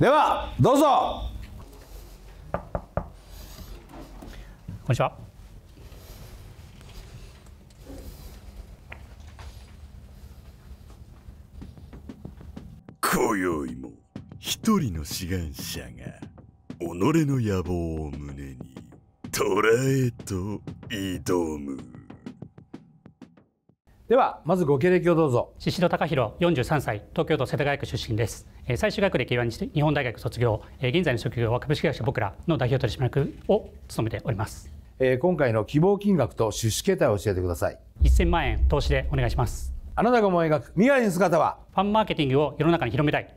ではどうぞこんにちは。今宵も一人の志願者が己の野望を胸に虎へと挑むではまずご経歴をどうぞ宍戸隆弘、43歳、東京都世田谷区出身です。えー最終学歴は日本大学卒業、えー現在の職業は株式会社僕らの代表取締役を務めております。えー今回の希望金額と出資形態を教えてください1000万円投資でお願いします。あなたが思い描く未来の姿は？ファンマーケティングを世の中に広めたい。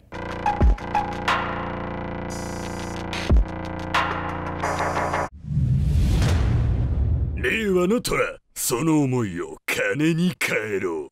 令和の虎その思いを金に変えろ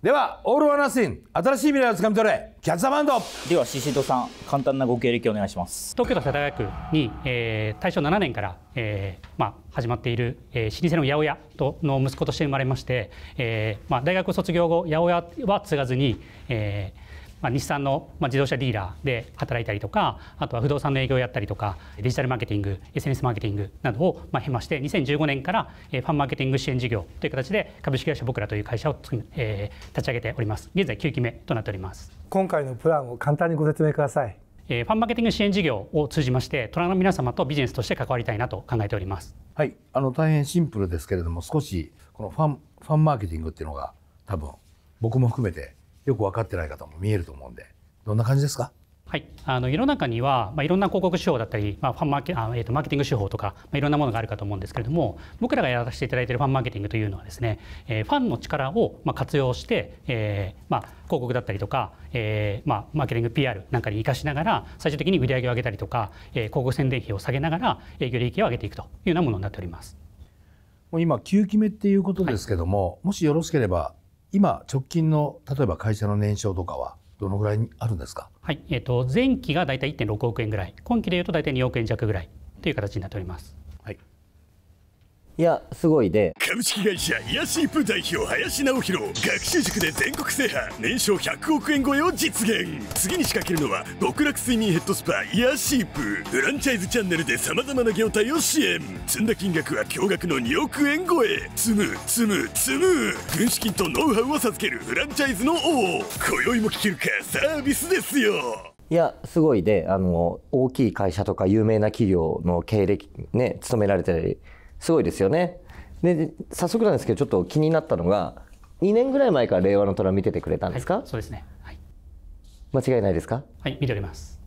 ではオールワンナッシン新しい未来をつかみ取れキャッチザバンド。では宍戸さん簡単なご経歴をお願いします。東京都世田谷区に、えー大正7年から、えーまあ、始まっている、えー老舗の八百屋との息子として生まれまして、えーまあ、大学卒業後八百屋は継がずに、えーまあ、日産の、まあ、自動車ディーラーで働いたりとかあとは不動産の営業をやったりとかデジタルマーケティング SNS マーケティングなどを、まあ、経まして2015年から、えーファンマーケティング支援事業という形で株式会社僕らという会社をえー立ち上げております現在9期目となっております。今回のプランを簡単にご説明くださいえーファンマーケティング支援事業を通じまして、トラの皆様とビジネスとして関わりたいなと考えております。はいあの大変シンプルですけれども少しこのファンファンマーケティングっていうのが多分僕も含めてよく分かってない方も見えると思うんでどんな感じですか？はい、あの世の中には、まあ、いろんな広告手法だったり、まあ、ファンマーケあ、えー、とマーケティング手法とか、まあ、いろんなものがあるかと思うんですけれども僕らがやらせていただいているファンマーケティングというのはですね、えーファンの力を、まあ、活用して、えーまあ、広告だったりとか、えーまあ、マーケティング PR なんかに生かしながら最終的に売り上げを上げたりとか、えー広告宣伝費を下げながら営業利益を上げていくというようなものになっております。もう今9期目っていうことですけども、もしよろしければ今直近の例えば会社の年商とかはどのぐらいにあるんですか？はい、えっ、と前期が大体1.6億円ぐらい、今期でいうと大体2億円弱ぐらいという形になっております。はいいやすごいで。株式会社イヤシープ代表林直弘学習塾で全国制覇。年商100億円超えを実現。次に仕掛けるのは極楽睡眠ヘッドスパイヤシープ。フランチャイズチャンネルでさまざまな業態を支援。積んだ金額は驚愕の2億円超え。積む積む積む。軍資金とノウハウを授けるフランチャイズの王。今宵も聞けるかサービスですよ。いやすごいで。あの大きい会社とか有名な企業の経歴ね勤められてたりすごいですよね。でで早速なんですけどちょっと気になったのが2年ぐらい前から令和の虎見ててくれたんですか、はい、そうですね。はい、間違いないですか？はい、見ております。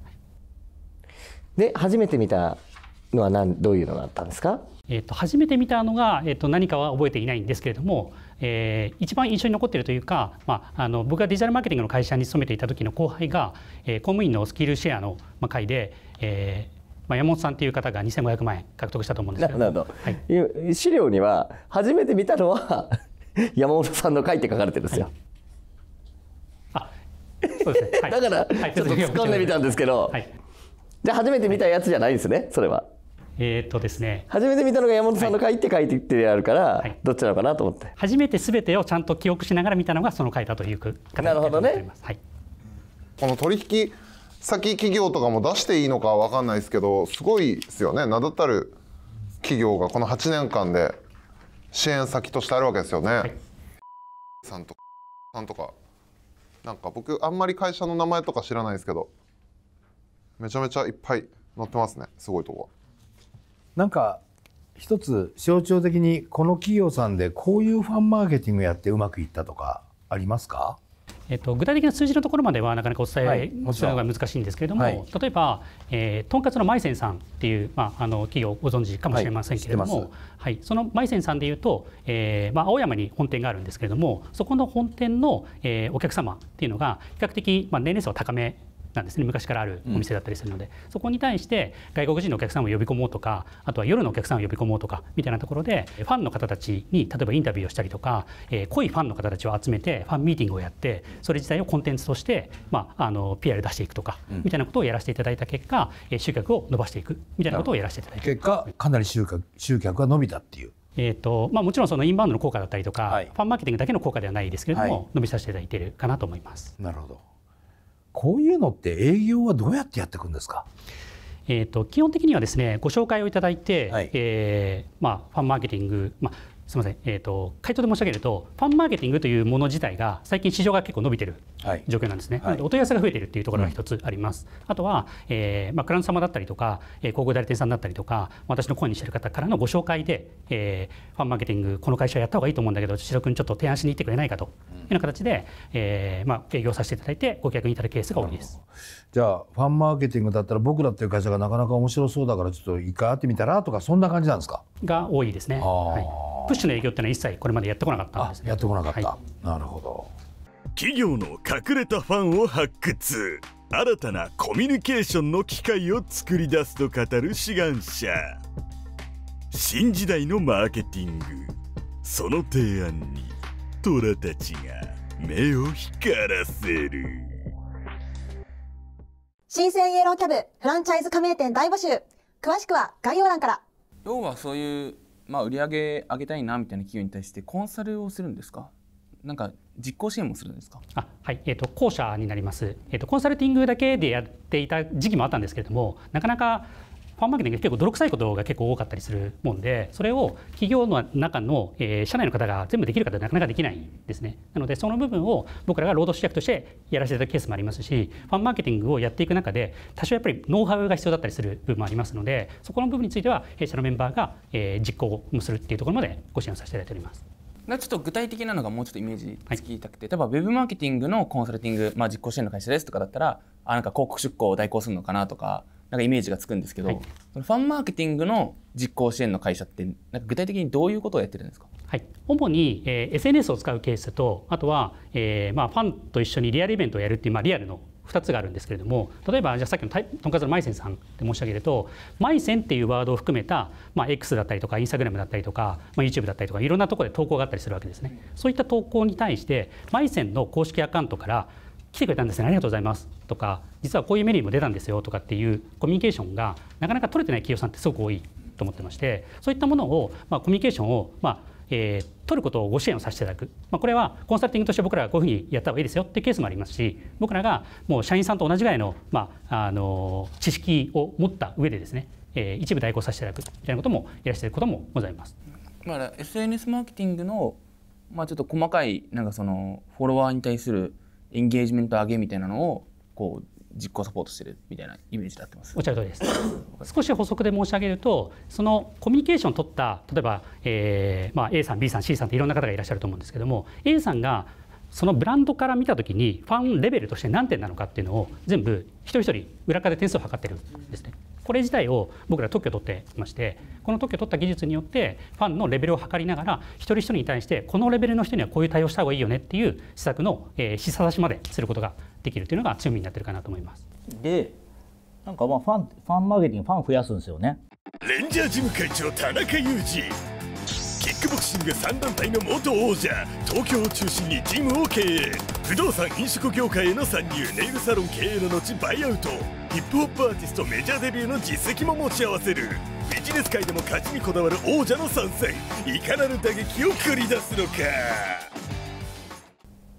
で初めて見たのは何どういうのがあったんですか？えっ、と初めて見たのがえっ、と何かは覚えていないんですけれども、えー一番印象に残っているというか、まああの僕がデジタルマーケティングの会社に勤めていた時の後輩が、えー公務員のスキルシェアのまあ会で、えーまあ山本さんという方が2500万円獲得したと思うんですけど。なるほど、はい、い資料には初めて見たのは 山本さんの回って書かれてるんですよ、あ、そうですね。はい、だからはいちょっと突っ込んでみたんですけど、はい。じゃあ初めて見たやつじゃないんですねそれは。えっ、とですね。初めて見たのが山本さんの回って書いてってあるから、い。どっちなのかなと思って。初めてすべてをちゃんと記憶しながら見たのがその回だという形になるほどね。はい。この取引先企業とかも出していいのかわかんないですけどすごいですよね。名だたる企業がこの8年間で支援先としてあるわけですよね。さんとかさんとか。なんか僕あんまり会社の名前とか知らないですけどめちゃめちゃいっぱい載ってますね。すごいとこなんか一つ象徴的にこの企業さんでこういうファンマーケティングやってうまくいったとかありますか？えっと、具体的な数字のところまではなかなかお伝はいえするのが難しいんですけれども、はい例えば、えー、とんかつのマイセンさんっていう、まあ、あの企業をご存知かもしれませんけれども、はいはいそのマイセンさんでいうと、えーまあ、青山に本店があるんですけれどもそこの本店の、えーお客様っていうのが比較的、まあ、年齢層は高めなんですね。昔からあるお店だったりするので、そこに対して外国人のお客さんを呼び込もうとかあとは夜のお客さんを呼び込もうとかみたいなところでファンの方たちに例えばインタビューをしたりとか、えー濃いファンの方たちを集めてファンミーティングをやってそれ自体をコンテンツとして、まあ、あの PR 出していくとか、みたいなことをやらせていただいた結果、えー集客を伸ばしていくみたいなことをやらせていただいて結果かなり集客集客が伸びたっていう。えーとまあ、もちろんそのインバウンドの効果だったりとか、はい。ファンマーケティングだけの効果ではないですけれども、はい。伸びさせていただいているかなと思います。なるほどこういうのって営業はどうやってやっていくんですか？えー、と基本的にはですねご紹介をいただいて、はい。えーまあ、ファンマーケティング、まあ、すみません、えー、と回答で申し上げるとファンマーケティングというもの自体が最近市場が結構伸びてるはい。状況なんですね、はい。なのでお問い合わせが増えているっていうところが一つあります、あとは、えーまあ、クライアント様だったりとか、えー広告代理店さんだったりとか私のコインにしてる方からのご紹介で、えーファンマーケティングこの会社やった方がいいと思うんだけど千代君ちょっと提案しに行ってくれないかというような形で、えーまあ、営業させていただいてご契約いただくケースが多いです。じゃあファンマーケティングだったら僕らっていう会社がなかなか面白そうだからちょっと一回会ってみたらとかそんな感じなんですか？が多いですね、はい、プッシュの営業っていうのは一切これまでやってこなかったんあですね。やってこなかった、はなるほど。企業の隠れたファンを発掘。新たなコミュニケーションの機会を作り出すと語る志願者。新時代のマーケティング。その提案に虎たちが目を光らせる新生イエローキャブフランチャイズ加盟店大募集。詳しくは概要欄から。要はそういう、まあ、売り上げ上げたいなみたいな企業に対してコンサルをするんですか？なんか実行支援もするんですか？あはい、えー、と後者になります、えー、とコンサルティングだけでやっていた時期もあったんですけれどもなかなかフファンマーケティング結構泥臭いことが結構多かったりするもんでそれを企業の中の、えー社内の方が全部できる方はなかなかできないんですねなのでその部分を僕らが労働主役としてやらせていただくケースもありますしファンマーケティングをやっていく中で多少やっぱりノウハウが必要だったりする部分もありますのでそこの部分については弊社のメンバーが、えー実行をするっていうところまでご支援させていただいております。ちょっと具体的なのがもうちょっとイメージつきたくて、例えばウェブマーケティングのコンサルティング、まあ、実行支援の会社ですとかだったらあなんか広告出稿を代行するのかなとかなんかイメージがつくんですけど、はい。ファンマーケティングの実行支援の会社ってなんか具体的にどういうことをやってるんですか？はい、主に、えー SNS を使うケースとあとは、えーまあ、ファンと一緒にリアルイベントをやるっていう、まあ、リアルの2つがあるんですけれども例えばじゃあさっきのとんかつのマイセンさんで申し上げるとマイセンっていうワードを含めた、まあ、X だったりとかインスタグラムだったりとか、まあ、YouTube だったりとかいろんなところで投稿があったりするわけですね。そういった投稿に対してマイセンの公式アカウントから来てくれたんですね。ありがとうございますとか実はこういうメニューも出たんですよとかっていうコミュニケーションがなかなか取れてない企業さんってすごく多いと思ってましてそういったものを、まあ、コミュニケーションを、まあえー取ることをご支援をさせていただく、まあ、これはコンサルティングとして僕らがこういうふうにやった方がいいですよっていうケースもありますし僕らがもう社員さんと同じぐらいの,、まあ、あの知識を持った上でですね、えー一部代行させていただくみたいなこともやらせていることもございます。だから SNS マーケティングの、まあ、ちょっと細かいなんかそのフォロワーに対するエンゲージメント上げみたいなのをこう実行サポートしてるみたいなイメージでってますおっしゃる通りです。少し補足で申し上げると、そのコミュニケーションを取った、例えば、えーまあ、A さん、B さん、C さんっていろんな方がいらっしゃると思うんですけども、A さんがそのブランドから見たときに、ファンレベルとして何点なのかっていうのを、全部一人一人裏側で点数を測ってるんですね。これ自体を僕ら特許を取ってまして、この特許を取った技術によって、ファンのレベルを測りながら、一人一人に対して、このレベルの人にはこういう対応した方がいいよねっていう施策の、えー、示唆出しまですることができるというのが強みになってるかなと思います。でなんかまあファンファンマーケティングファン増やすんですよね。レンジャージム会長田中裕二。キックボクシング3団体の元王者東京を中心にジムを経営。不動産飲食業界への参入ネイルサロン経営の後バイアウト。ヒップホップアーティストメジャーデビューの実績も持ち合わせる。ビジネス界でも勝ちにこだわる王者の参戦。いかなる打撃を繰り出すのか？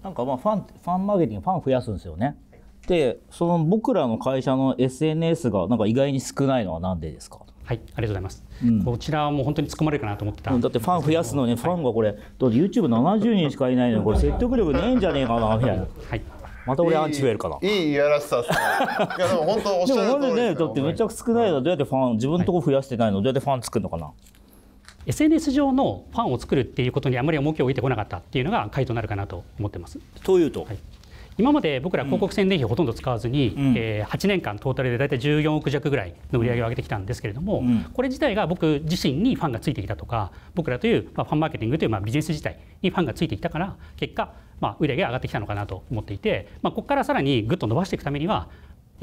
なんかまあファンファンマーケティングファン増やすんですよね。でその僕らの会社の SNS がなんか意外に少ないのはなんでですか？はい、ありがとうございます。うん。こちらはもう本当に突っ込まれるかなと思ってた。だってファン増やすのにファンがこれ、だって YouTube70 人しかいないのにこれ説得力ねえんじゃねえかなみたいな。はい。また俺アンチ増えるかな。いいいやらしさですね。いやでも本当おっしでゃる通りもなんでねですよだってめちゃくちゃ少ないの。どうやってファン自分のとこ増やしてないの？どうやってファン作るのかな？SNS 上のファンを作るっていうことにあまり重きを置いてこなかったっていうのが回答になるかなと思ってます。というと、はい。今まで僕ら広告宣伝費をほとんど使わずに、ん。えー8年間トータルで大体14億弱ぐらいの売り上げを上げてきたんですけれども、ん。これ自体が僕自身にファンがついてきたとか僕らという、まあ、ファンマーケティングという、まあ、ビジネス自体にファンがついてきたから結果、まあ、売り上げが上がってきたのかなと思っていて、まあ、ここからさらにぐっと伸ばしていくためには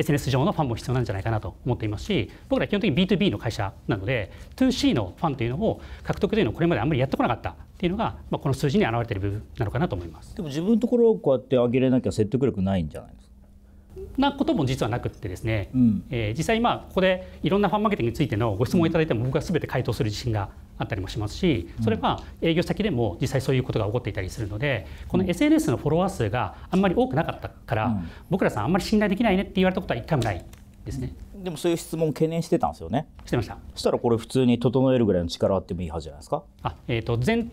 SNS 上のファンも必要なんじゃないかなと思っていますし僕ら基本的に B2B の会社なので 2C のファンというのを獲得というのをこれまであんまりやってこなかったっていうのが、まあ、この数字に表れている部分なのかなと思います。でも自分のところをこうやって上げれなきゃ説得力ないんじゃないですか？なことも実はなくってですね、うん。えー実際今ここでいろんなファンマーケティングについてのご質問をいただいても僕は全て回答する自信があったりもしますしそれは営業先でも実際そういうことが起こっていたりするのでこの SNS のフォロワー数があんまり多くなかったから、うん。僕らさんあんまり信頼できないねって言われたことは一回もないですねでもそういう質問を懸念してたんですよね。してました。そしたらこれ普通に整えるぐらいの力あってもいいはずじゃないですか。あ、えー、と全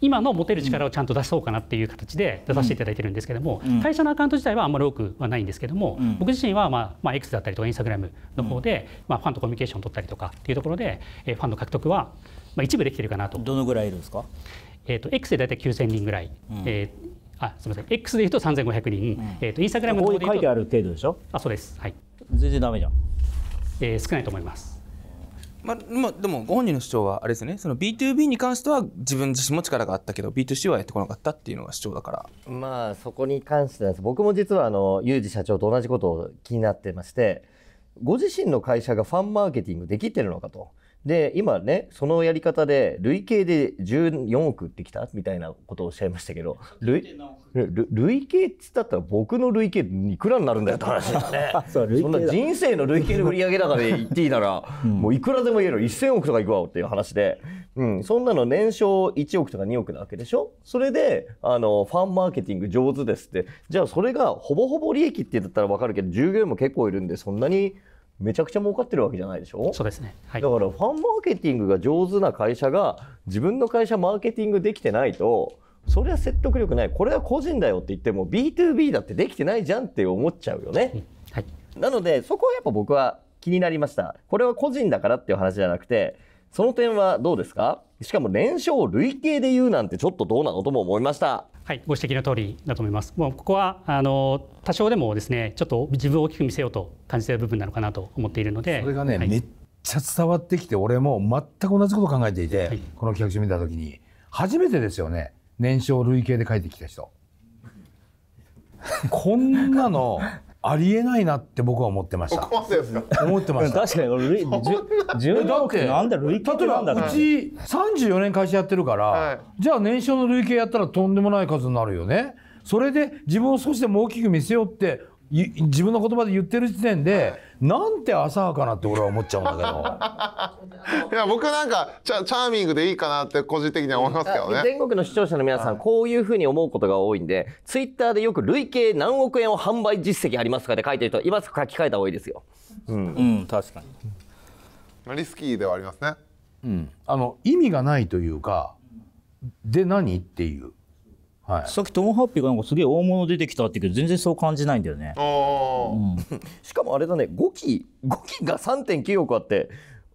今の持てる力をちゃんと出そうかなっていう形で出させていただいてるんですけども、うん。会社のアカウント自体はあんまり多くはないんですけども、うん。僕自身は、まあまあ、X だったりとかインスタグラムの方で、まあ、ファンとコミュニケーションを取ったりとかっていうところで、えーファンの獲得は、まあ、一部できてるかなと,、どのぐらいいるんですか？えー、と X で大体9000人ぐらい、うん。えーあすみません。X でいうと3500人、えー、とインスタグラムのこう方でいうという書いてある程度でしょ？あそうです、はい。全然ダメじゃんえー少ないと思います。まあ、まあ、でもご本人の主張はあれですよねその B2B に関しては自分自身も力があったけど B2C はやってこなかったっていうのが主張だからまあそこに関してなんです僕も実はあのユージ社長と同じことを気になってましてご自身の会社がファンマーケティングできてるのかと。で今ねそのやり方で累計で14億売ってきた？みたいなことをおっしゃいましたけど累累累計っつったったら僕の累計いくらになるんだよって話 だよね。そんな人生の累計の売上高で言っていいなら、もういくらでも言える。1000億とかいくわっていう話で、うん、そんなの年商1億とか2億なわけでしょ？それであのファンマーケティング上手ですって。じゃあそれがほぼほぼ利益って言ったら分かるけど従業員も結構いるんでそんなにめちゃくちゃ儲かってるわけじゃないでしょ？そうですね、はい。だからファンマーケティングが上手な会社が自分の会社マーケティングできてないとそれは説得力ない。これは個人だよって言っても B2B だってできてないじゃんって思っちゃうよね。はい。なのでそこはやっぱ僕は気になりました。これは個人だからっていう話じゃなくてその点はどうですか？しかも年商累計で言うなんてちょっとどうなのとも思いました。はい、ご指摘の通りだと思います。もうここはあの多少でもですね、ちょっと自分を大きく見せようと感じている部分なのかなと思っているので、それがね、はい。めっちゃ伝わってきて俺も全く同じこと考えていて、はい。この企画書見た時に初めてですよね年商累計で書いてきた人。こんなのありえないなって僕は思ってました。ここまでですか。思ってました。確かに累じゅ14億ってなんだ累計っ例えばうち34年会社やってるから、はいじゃあ年商の累計やったらとんでもない数になるよねそれで自分を少しでも大きく見せようってい自分の言葉で言ってる時点で、なんて浅はかなって俺は思っちゃうんだけど。いや僕なんかチャチャーミングでいいかなって個人的には思いますけどね。全国の視聴者の皆さんこういうふうに思うことが多いんでツイッターでよく累計何億円を販売実績ありますかって書いてる人今すぐ書き換えた方がいいですよ。うん確かに。まあリスキーではありますね。うん、あの意味がないというかで何っていう、はい、さっきトモハッピーがなんかすげえ大物出てきたって言うけど全然そう感じないんだよね。おー。しかもあれだね5期5期が3.9億あって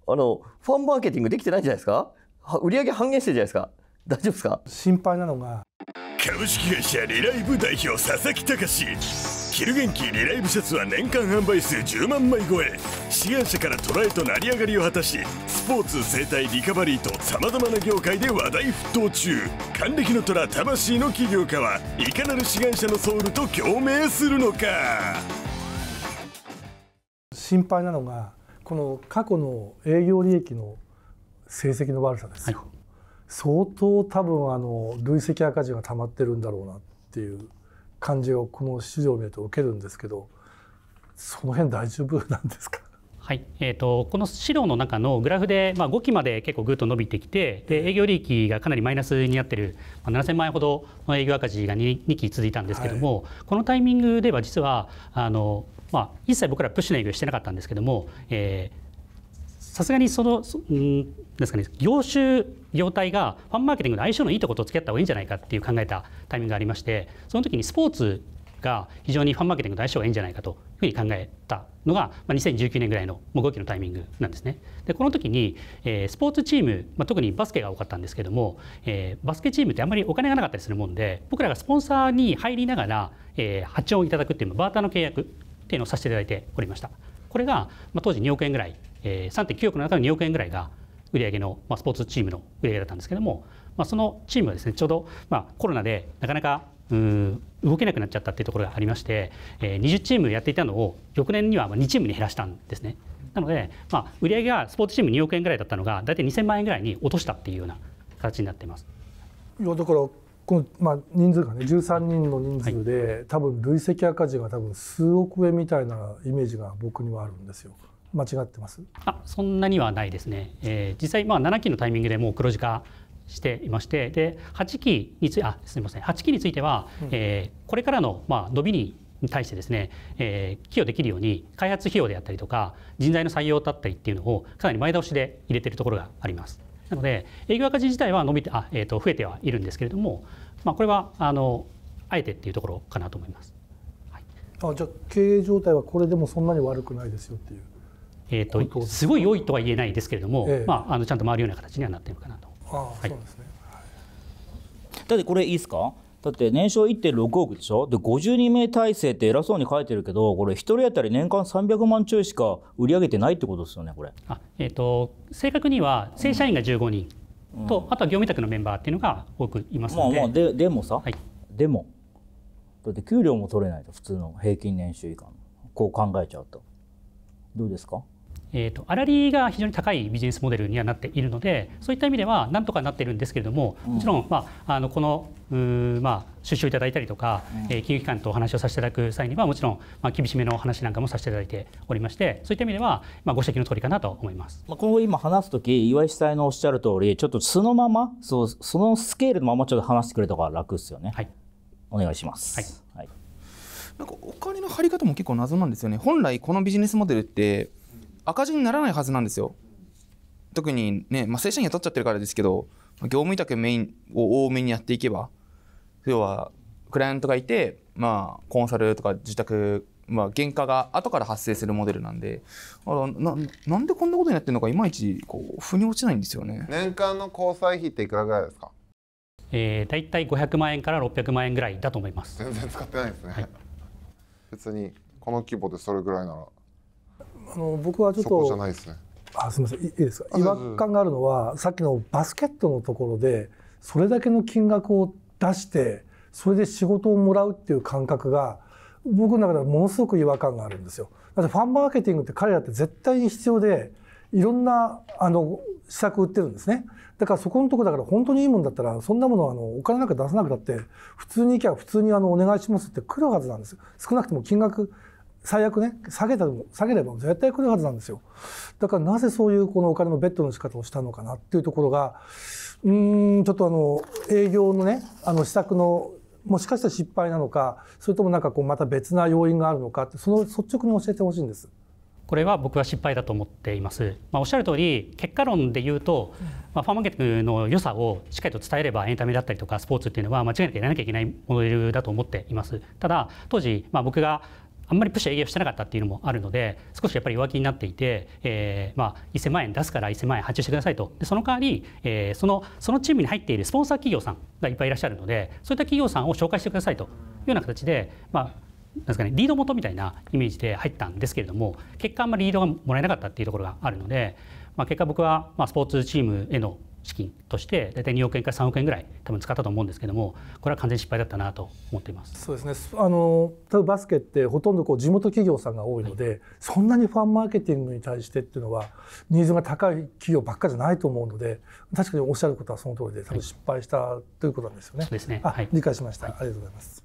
あのファンマーケティングできてないんじゃないですか？は売上半減してるじゃないですか。大丈夫ですか？心配なのが株式会社リライブ代表佐々木隆。キル元気リライブシャツは年間販売数10万枚超え。志願者からトライと成り上がりを果たしスポーツ生態リカバリーとさまざまな業界で話題沸騰中。還暦の虎魂の起業家はいかなる志願者のソウルと共鳴するのか。心配なのがこの過去の営業利益の成績の悪さです。よ、はい相当多分あの累積赤字が溜まってるんだろうなっていう感じをこの市場を見ると受けるんですけどその辺大丈夫なんですか？はい。えー、とこの資料の中のグラフで、まあ、5期まで結構ぐっと伸びてきてで営業利益がかなりマイナスになってる、まあ、7000万円ほどの営業赤字が 2, 2期続いたんですけども、このタイミングでは実はあの、まあ、一切僕らプッシュの営業してなかったんですけども、えーさすがにその、うんですかね、業種、業態がファンマーケティングの相性のいいところと付き合った方がいいんじゃないかっていう考えたタイミングがありまして、その時にスポーツが非常にファンマーケティングと相性がいいんじゃないかというふうに考えたのが、まあ、2019年ぐらいのもう5期のタイミングなんですね。でこの時に、えースポーツチーム、まあ、特にバスケが多かったんですけども、えーバスケチームってあんまりお金がなかったりするもんで僕らがスポンサーに入りながら、えー発注をいただくっていうバーターの契約っていうのをさせていただいておりました。これが、まあ、当時2億円ぐらい、えー3.9億の中の2億円ぐらいが売上の、まあ、スポーツチームの売上だったんですけども、まあ、そのチームはですねちょうど、まあ、コロナでなかなかうーん動けなくなっちゃったっていうところがありまして、えー20チームやっていたのを翌年にはまあ2チームに減らしたんですね。なので、まあ、売上がスポーツチーム2億円ぐらいだったのが大体2000万円ぐらいに落としたっていうような形になっています。いやだからここの、まあ、人数がね13人の人数で、多分累積赤字が多分数億円みたいなイメージが僕にはあるんですよ。間違ってます。あそんなにはないですね、えー実際まあ7期のタイミングでもう黒字化していましてで8期についあすみません。8期については、えーこれからのまあ伸びにに対してですね、えー寄与できるように開発費用であったりとか人材の採用だったりっていうのをかなり前倒しで入れているところがあります。なので営業赤字自体は伸びてあ、えー、と増えてはいるんですけれども、まあ、これはあのあえてっていうところかなと思います。あじゃあ経営状態はこれでもそんなに悪くないですよっていうえー、とすごい良いとは言えないですけれども、ええ。まあ、あのちゃんと回るような形にはなっているかなと。ああ、そうですね。だってこれいいですか？だって年商1.6億でしょ？で52名体制って偉そうに書いてるけどこれ1人当たり年間300万ちょいしか売り上げてないってことですよねこれ。あえー、と正確には正社員が15人。と、あとは業務委託のメンバーっていうのが多くいますので、まあまあででもさ、はい。でもだって給料も取れないと普通の平均年収以下の。こう考えちゃうと。どうですか？えー、と粗利が非常に高いビジネスモデルにはなっているのでそういった意味ではなんとかなっているんですけれどももちろん、まあ、あのこのうー、まあ、出資をいただいたりとか、えー金融機関とお話をさせていただく際にはもちろん、まあ、厳しめのお話なんかもさせていただいておりましてそういった意味では、まあ、ご指摘の通りかなと思います。まあ、今後今話す時岩井主催のおっしゃる通りちょっとそのままそうそのスケールのままちょっと話してくれた方が楽ですよね、はい。お願いします、はい。なんかお金の張り方も結構謎なんですよね。本来このビジネスモデルって赤字にならないはずなんですよ特にね、まあ、正社員雇っちゃってるからですけどまあ業務委託メインを多めにやっていけば要はクライアントがいて、まあ、コンサルとか自宅、まあ、原価が後から発生するモデルなんであらななんでこんなことになってるのかいまいちこう腑に落ちないんですよね。年間の交際費っていくらぐらいですか？えー、大体500万円から600万円ぐらいだと思います。全然使ってないですね、別にこの規模でそれぐらいならあの僕はちょっとないですねあすみませんいいいですか？違和感があるのはさっきのバスケットのところでそれだけの金額を出してそれで仕事をもらうっていう感覚が僕の中ではものすごく違和感があるんですよ。だってファンマーケティングって彼らって絶対に必要でいろんなあの施策売ってるんですね。だからそこのところだから本当にいいもんだったらそんなものはあのお金なんか出さなくたって普通に行きゃ普通にあのお願いしますって来るはずなんですよ。少なくとも金額最悪ね下げたでも下げれば絶対来るはずなんですよ。だからなぜそういうこのお金のベッドの仕方をしたのかなっていうところがうーんちょっとあの営業のねあの施策のもしかしたら失敗なのかそれともなんかこうまた別な要因があるのかってその率直に教えてほしいんです。これは僕は失敗だと思っています。まあ、おっしゃる通り結果論で言うと、まあ、ファーマーケティングの良さをしっかりと伝えればエンタメだったりとかスポーツっていうのは間違いなくやらなきゃいけないモデルだと思っています。ただ当時、まあ、僕があんまりプッシュ営業してなかったっていうのもあるので少しやっぱり弱気になっていて、えーまあ、1000万円出すから1000万円発注してくださいと。でその代わり、えーそのそのチームに入っているスポンサー企業さんがいっぱいいらっしゃるのでそういった企業さんを紹介してくださいと。いうような形で、まあ、なんですかね、リード元みたいなイメージで入ったんですけれども結果あんまりリードがもらえなかったっていうところがあるので、まあ、結果僕はまあスポーツチームへの資金として大体2億円から3億円ぐらい多分使ったと思うんですけどもこれは完全に失敗だったなと思っています。そうですね。あの多分バスケってほとんどこう地元企業さんが多いので、そんなにファンマーケティングに対してっていうのはニーズが高い企業ばっかりじゃないと思うので、確かにおっしゃることはその通りで、多分失敗したということなんですよね。そうですねあ、はい理解しました、ありがとうございます。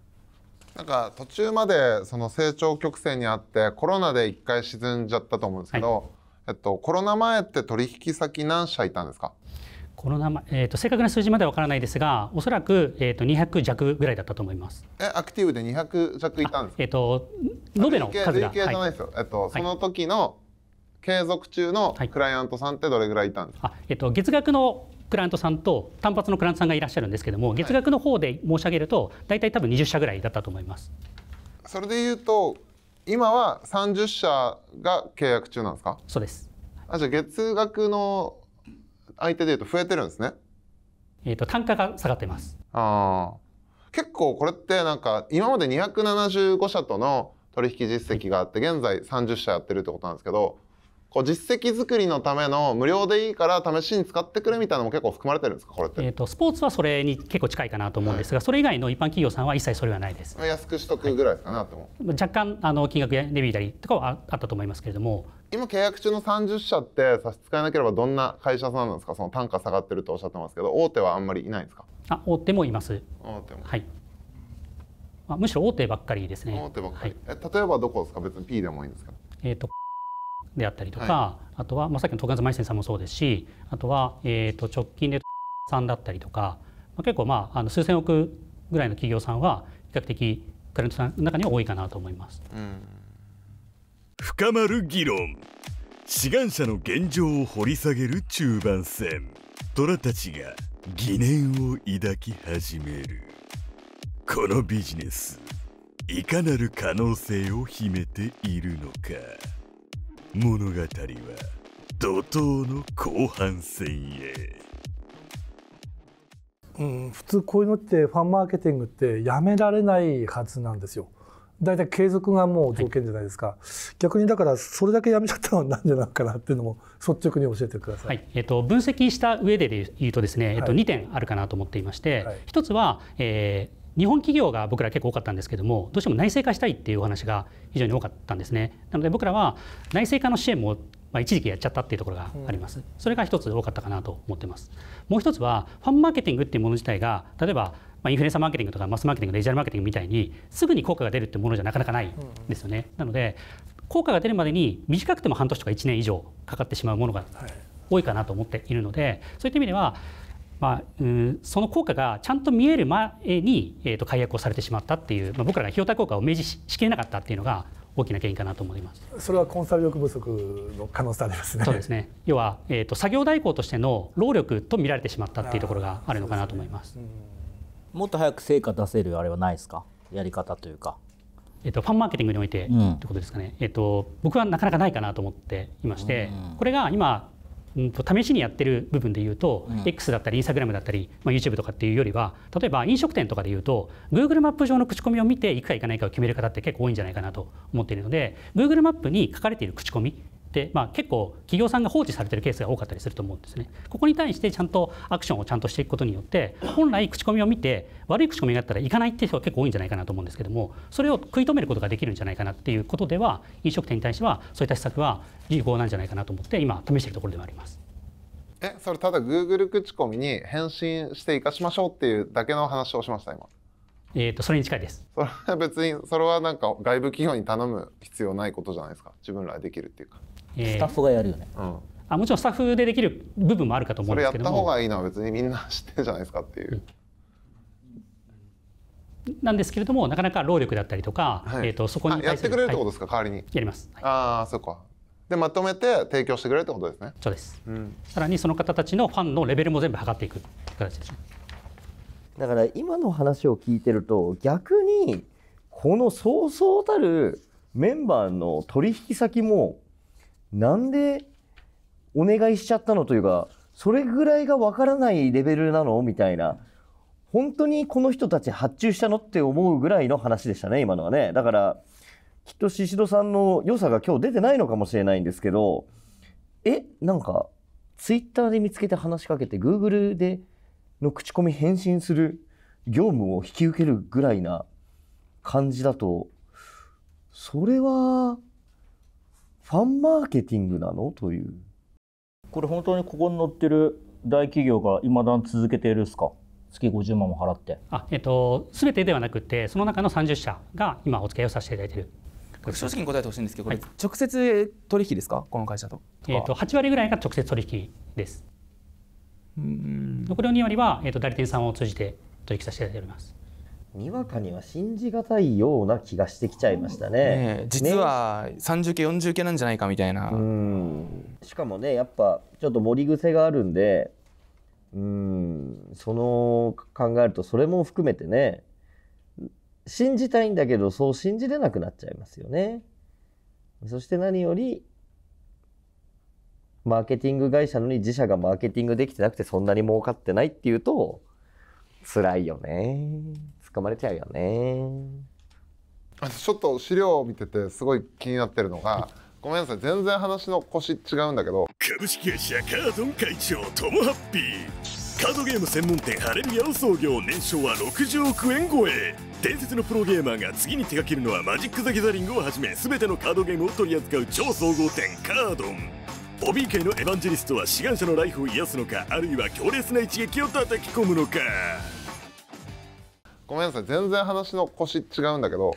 なんか途中までその成長曲線にあってコロナで一回沈んじゃったと思うんですけど、えっと、コロナ前って取引先何社いたんですか？コロナ前、えー、と正確な数字までは分からないですがおそらく、えー、と200弱ぐらいだったと思います。えアクティブで200弱いたんですか？えー、と延べの数が。累計じゃないですよ、えっと、その時の継続中のはい。クライアントさんってどれぐらいいたんですか、あえっと、月額のクライアントさんと単発のクライアントさんがいらっしゃるんですけども月額の方で申し上げると大体多分20社ぐらいだったと思います。それで言うと今は30社が契約中なんですか？そうです。あじゃあ月額の相手で言うと増えてるんですねえっと単価が下がってます。あー結構これってなんか今まで275社との取引実績があって現在30社やってるってことなんですけどこう実績作りのための無料でいいから試しに使ってくれみたいなのも結構含まれてるんですかこれって、えっとスポーツはそれに結構近いかなと思うんですが、それ以外の一般企業さんは一切それはないです。安くしとくぐらいですかね、あっても若干あの金額や値引いたりとかはああったと思いますけれども、今契約中の30社って差し支えなければどんな会社さんなんですか？その単価下がってるとおっしゃってますけど大手はあんまりいないんですか？あ大手もいます。大手も。はい、まあ、むしろ大手ばっかりですね。大手ばっかり、はい。え例えばどこですか？別に P でもいいんですかえー、とであったりとか、はあとは、まあ、さっきの徳川マイセンさんもそうですしあとは、えー、と直近でさんだったりとか、まあ、結構、まあ、あの数千億ぐらいの企業さんは比較的クライアントさんの中には多いかなと思います。深まる議論。志願者の現状を掘り下げる中盤戦。虎たちが疑念を抱き始める。このビジネスいかなる可能性を秘めているのか物語は怒涛の後半戦へうん、普通こういうのってファンマーケティングってやめられないはずなんですよ。だいたい継続がもう条件じゃないですか、逆にだからそれだけやめちゃったのはなんでなのかなっていうのも率直に教えてください。はいえー、と分析した上でで言うとですね、えー、とはい2点あるかなと思っていまして、はい一つは、えー日本企業が僕ら結構多かったんですけどもどうしても内製化したいっていうお話が非常に多かったんですね。なので僕らは内製化の支援もまあ、一時期やっちゃったっていうところがあります、それが一つ多かったかなと思ってます。もう一つはファンマーケティングっていうもの自体が例えばまあ、インフルエンサーマーケティングとかマスマーケティングデジタルマーケティングみたいにすぐに効果が出るってものじゃなかなかないんですよね、なので効果が出るまでに短くても半年とか1年以上かかってしまうものが多いかなと思っているのでそういった意味では、まあ、うんその効果がちゃんと見える前に、えー、と解約をされてしまったっていう、まあ、僕らが費用対効果を明示ししきれなかったっていうのが大きな原因かなと思います。それはコンサル力不足の可能性ありますね。そうですね要は、えー、と作業代行としての労力と見られてしまったっていうところがあるのかなと思います。もっと早く成果出せるあれはないですか？やり方というかえっと、ファンマーケティングにおいてうんってことですかね、えっと、僕はなかなかないかなと思っていまして、これが今、うんと試しにやってる部分でいうと、X だったり、インスタグラムだったり、まあ、YouTube とかっていうよりは、例えば飲食店とかでいうと、Google マップ上の口コミを見て、行くか行かないかを決める方って結構多いんじゃないかなと思っているので、Google マップに書かれている口コミって、まあ、結構企業さんが放置されているケースが多かったりすると思うんですね。ここに対してちゃんとアクションをちゃんとしていくことによって、本来口コミを見て、悪い口コミがあったら行かないっていう人が結構多いんじゃないかなと思うんですけども、それを食い止めることができるんじゃないかなっていうことでは、飲食店に対してはそういった施策は有効なんじゃないかなと思って、今試しているところでもあります。えそれただ Google 口コミに返信して生かしましょうっていうだけの話をしました今えー、とそれに近いです。それは別にそれはなんか外部企業に頼む必要ないことじゃないですか自分らでできるっていうか、えースタッフがやるよね。うん、あもちろんスタッフでできる部分もあるかと思それやっうんですけども。た方がいいのは別にみんな知ってるじゃないですかっていう、なんですけれどもなかなか労力だったりとか、はい。えー、とそこにあやってくれるってことはですか、代わりに。いやります、はい。ああそうか。でまとめて提供してくれるってことですね。そうです。うん。さらにその方たちのファンのレベルも全部測っていく形ですね。だから今の話を聞いてると逆にこのそうそうたるメンバーの取引先もなんでお願いしちゃったのというかそれぐらいがわからないレベルなの？みたいな。本当にこの人たち発注したのって思うぐらいの話でしたね今のはね。だからきっと宍戸さんの良さが今日出てないのかもしれないんですけどえなんかツイッターで見つけて話しかけて Google での口コミ返信する業務を引き受けるぐらいな感じだとそれはファンマーケティングなの？という。これ本当にここに載ってる大企業がいまだに続けているんですか？月50万も払って。あ、えっと全てではなくてその中の30社が今お付き合いをさせていただいている。これ正直に答えてほしいんですけど、これはい直接取引ですか？この会社と。えっと8割ぐらいが直接取引です。うん。残りの2割は、えっと代理店さんを通じて取引させていただいておりますにわかには信じがたいような気がしてきちゃいましたね。ねえ実は30系40系なんじゃないかみたいな、うんしかもねやっぱちょっと盛り癖があるんでうんその考えるとそれも含めてね信じたいんだけどそう信じれなくなっちゃいますよね。そして何よりマーケティング会社のに自社がマーケティングできてなくてそんなに儲かってないっていうと辛いよね。掴まれちゃうよね。あちょっと資料を見ててすごい気になってるのがごめんなさい全然話の腰違うんだけど。株式会社カードン会長トモハッピー。カードゲーム専門店ハレルヤを創業年商は60億円超え。伝説のプロゲーマーが次に手掛けるのはマジック・ザ・ギャザリングをはじめ全てのカードゲームを取り扱う超総合店カードン。ボビー界のエヴァンジェリストは志願者のライフを癒すのかあるいは強烈な一撃を叩き込むのかごめんなさい。全然話の腰違うんだけど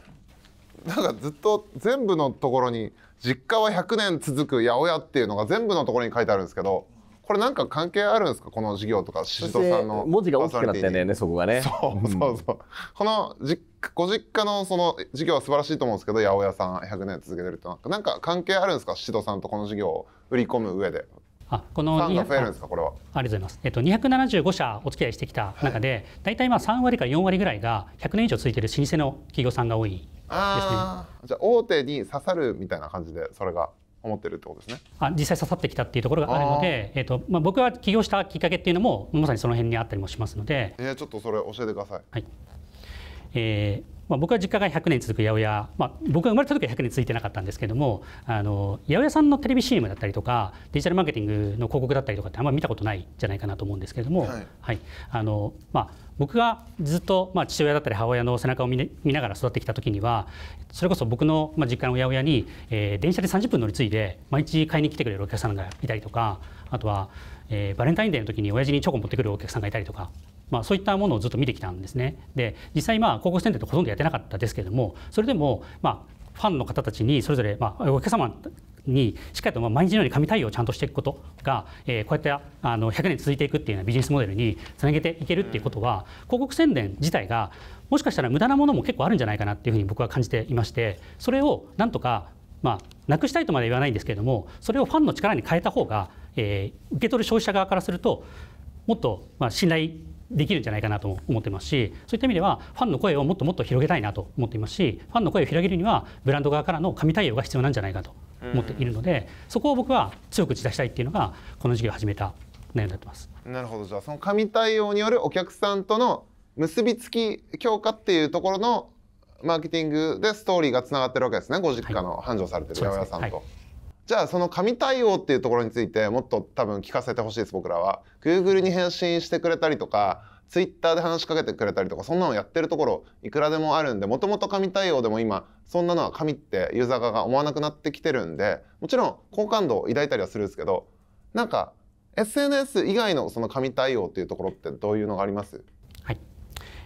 なんかずっと全部のところに実家は100年続く八百屋っていうのが全部のところに書いてあるんですけどこれなんか関係あるんですか？この事業とか宍戸さんの文字が大きくなってんだよねそこがね。そうそうそう。この実ご実家のその事業は素晴らしいと思うんですけど八百屋さん100年続けてるってなんかなんか関係あるんですか？宍戸さんとこの事業を売り込む上であこのファンが増えるん200ですかこれは？ありがとうございます。えっと、275社お付き合いしてきた中で、大体まあ3割から4割ぐらいが100年以上続いている老舗の企業さんが多いですね。じゃあ大手に刺さるみたいな感じでそれが思ってるってことですね。あ実際刺さってきたっていうところがあるので、えっとまあ、僕が起業したきっかけっていうのもまさにその辺にあったりもしますので、えー、ちょっとそれ教えてください。はい。えーまあ、僕は実家が100年続く八百屋、まあ、僕が生まれた時は100年続いてなかったんですけどもあの八百屋さんのテレビ CM だったりとかデジタルマーケティングの広告だったりとかってあんまり見たことないんじゃないかなと思うんですけれども、はい。はい。あのまあ、僕がずっと、まあ、父親だったり母親の背中を見,、ね、見ながら育ってきた時にはそれこそ僕の、まあ、実家の八百屋に、えー電車で30分乗り継いで毎日買いに来てくれるお客さんがいたりとかあとは、えーバレンタインデーの時に親父にチョコ持ってくるお客さんがいたりとか。まあ、そういったものをずっと見てきたんですね。で実際まあ広告宣伝ってほとんどやってなかったですけれどもそれでもまあファンの方たちにそれぞれまあお客様にしっかりとまあ毎日のように神対応をちゃんとしていくことが、えーこうやってあの100年続いていくっていうようなビジネスモデルにつなげていけるっていうことは広告宣伝自体がもしかしたら無駄なものも結構あるんじゃないかなっていうふうに僕は感じていましてそれをなんとかまあなくしたいとまで言わないんですけれどもそれをファンの力に変えた方が、えー受け取る消費者側からするともっとまあ信頼できるんじゃないかなと思ってますしそういった意味ではファンの声をもっともっと広げたいなと思っていますしファンの声を広げるにはブランド側からの神対応が必要なんじゃないかと思っているのでそこを僕は強く打ち出したいっていうのがこの事業を始めた内容になってます。なるほど。じゃあその神対応によるお客さんとの結びつき強化っていうところのマーケティングでストーリーがつながってるわけですね。ご実家の繁盛されてる八百屋さんと。はいじゃあその神対応っていうところについてもっと多分聞かせてほしいです僕らは。Google に返信してくれたりとか Twitter で話しかけてくれたりとかそんなのやってるところいくらでもあるんでもともと神対応でも今そんなのは神ってユーザー側が思わなくなってきてるんでもちろん好感度を抱いたりはするんですけどなんか SNS 以外のその神対応っていうところってどういうのがあります？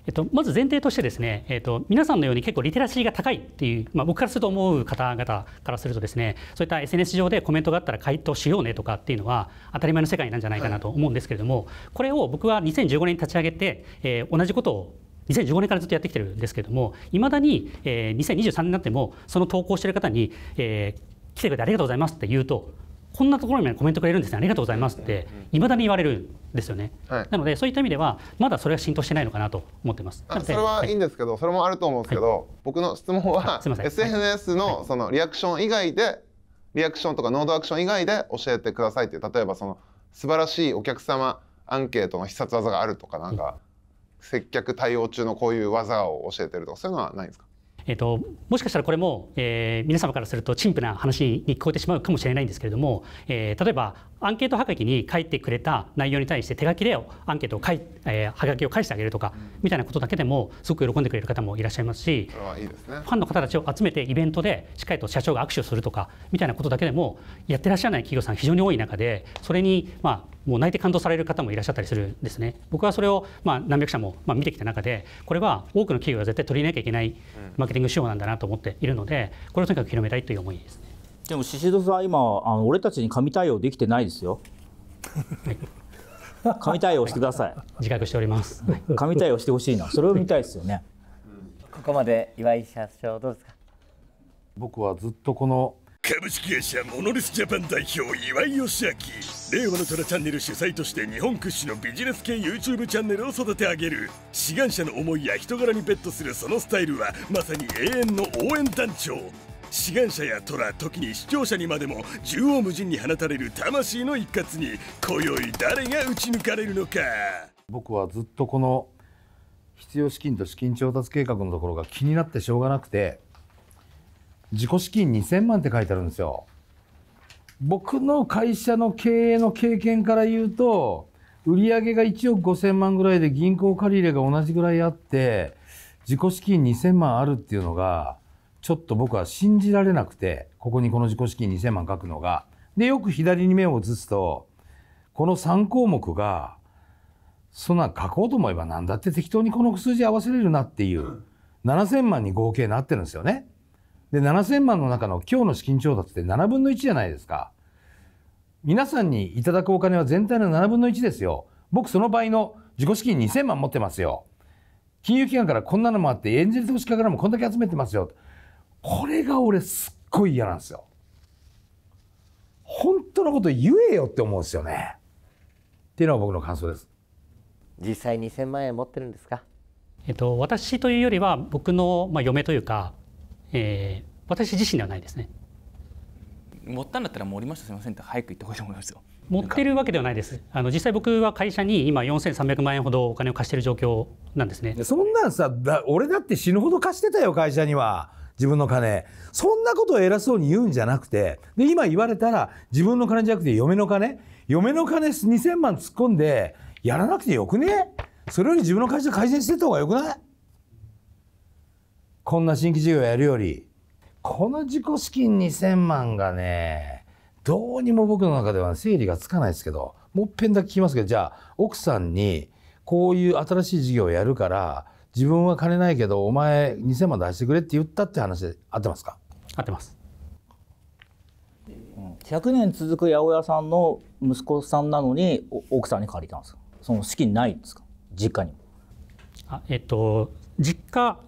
えっと、まず前提としてですね、えっと、皆さんのように結構リテラシーが高いっていう、まあ、僕からすると思う方々からするとですねそういった SNS 上でコメントがあったら回答しようねとかっていうのは当たり前の世界なんじゃないかなと思うんですけれども、これを僕は2015年に立ち上げて、えー同じことを2015年からずっとやってきてるんですけれどもいまだに、えー2023年になってもその投稿してる方に、えー来てくれてありがとうございますって言うとこんなところにコメントくれるんですね。ありがとうございますっていまだに言われるんですよね。はい。なのでそういった意味ではまだそれは浸透してないのかなと思ってます。それはい。いんですけど、それもあると思うんですけど、僕の質問は SNS のそのリアクション以外で、リアクションとかノードアクション以外で教えてくださいって例えばその素晴らしいお客様アンケートの必殺技があるとかなんか、接客対応中のこういう技を教えてるとかそういうのはないんですか？えっともしかしたらこれも、えー皆様からすると陳腐な話に聞こえてしまうかもしれないんですけれども、えー例えばアンケートはがきに書いてくれた内容に対して手書きでアンケートを書い、えーはがきを返してあげるとか、みたいなことだけでもすごく喜んでくれる方もいらっしゃいますしファンの方たちを集めてイベントでしっかりと社長が握手をするとかみたいなことだけでもやってらっしゃらない企業さん非常に多い中でそれにまあもう泣いて感動される方もいらっしゃったりするんですね。僕はそれをまあ何百社もまあ見てきた中でこれは多くの企業が絶対取り入れなきゃいけないマーケティング手法なんだなと思っているのでこれをとにかく広めたいという思いですね。でも宍戸さん今あの俺たちに神対応できてないですよ。神対応してくださ自覚しております。神対応してほしいな。それを見たいですよね。ここまで岩井社長どうですか？僕はずっとこの株式会社モノリスジャパン代表岩井義明。令和の虎チャンネル主催として日本屈指のビジネス系 YouTube チャンネルを育て上げる。志願者の思いや人柄にベットするそのスタイルはまさに永遠の応援団長志願者や虎時に視聴者にまでも縦横無尽に放たれる魂の一括に今宵誰が打ち抜かれるのか僕はずっとこの必要資金と資金調達計画のところが気になってしょうがなくて自己資金2000万って書いてあるんですよ。僕の会社の経営の経験から言うと売上が1億5000万ぐらいで銀行借り入れが同じぐらいあって自己資金2000万あるっていうのがちょっと僕は信じられなくてここにこの自己資金2000万書くのがでよく左に目を移すとこの3項目がそんな書こうと思えば何だって適当にこの数字合わせれるなっていう7,000万に合計なってるんですよね。で7,000万の中の今日の資金調達って7分の1じゃないですか。皆さんにいただくお金は全体の7分の1ですよ。僕その倍の自己資金2,000万持ってますよ。金融機関からこんなのもあってエンジェル投資家からもこんだけ集めてますよ。これが俺すっごい嫌なんですよ。本当のこと言えよって思うんですよね。っていうのが僕の感想です。実際2000万円持ってるんですか？えっと、私というよりは僕の、まあ、嫁というか、えー、私自身ではないですね。持ったんだったら盛りました。すみませんって早く言ってこいと思いますよ。持ってるわけではないです。あの実際僕は会社に今4300万円ほどお金を貸している状況なんですね。そんなんさだ俺だって死ぬほど貸してたよ会社には自分の金。そんなことを偉そうに言うんじゃなくてで今言われたら自分の金じゃなくて嫁の金。嫁の金2000万突っ込んでやらなくてよくね？それより自分の会社改善してった方がよくない？こんな新規事業やるよりこの自己資金2000万がねどうにも僕の中では整理がつかないですけどもっぺんだけ聞きますけどじゃあ奥さんにこういう新しい事業をやるから自分は金ないけどお前2000万出してくれって言ったって話で合ってますか？合ってます。100年続く八百屋さんの息子さんなのにお奥さんに借りたんですか？その資金ないんですか？実家にも。あえっと実家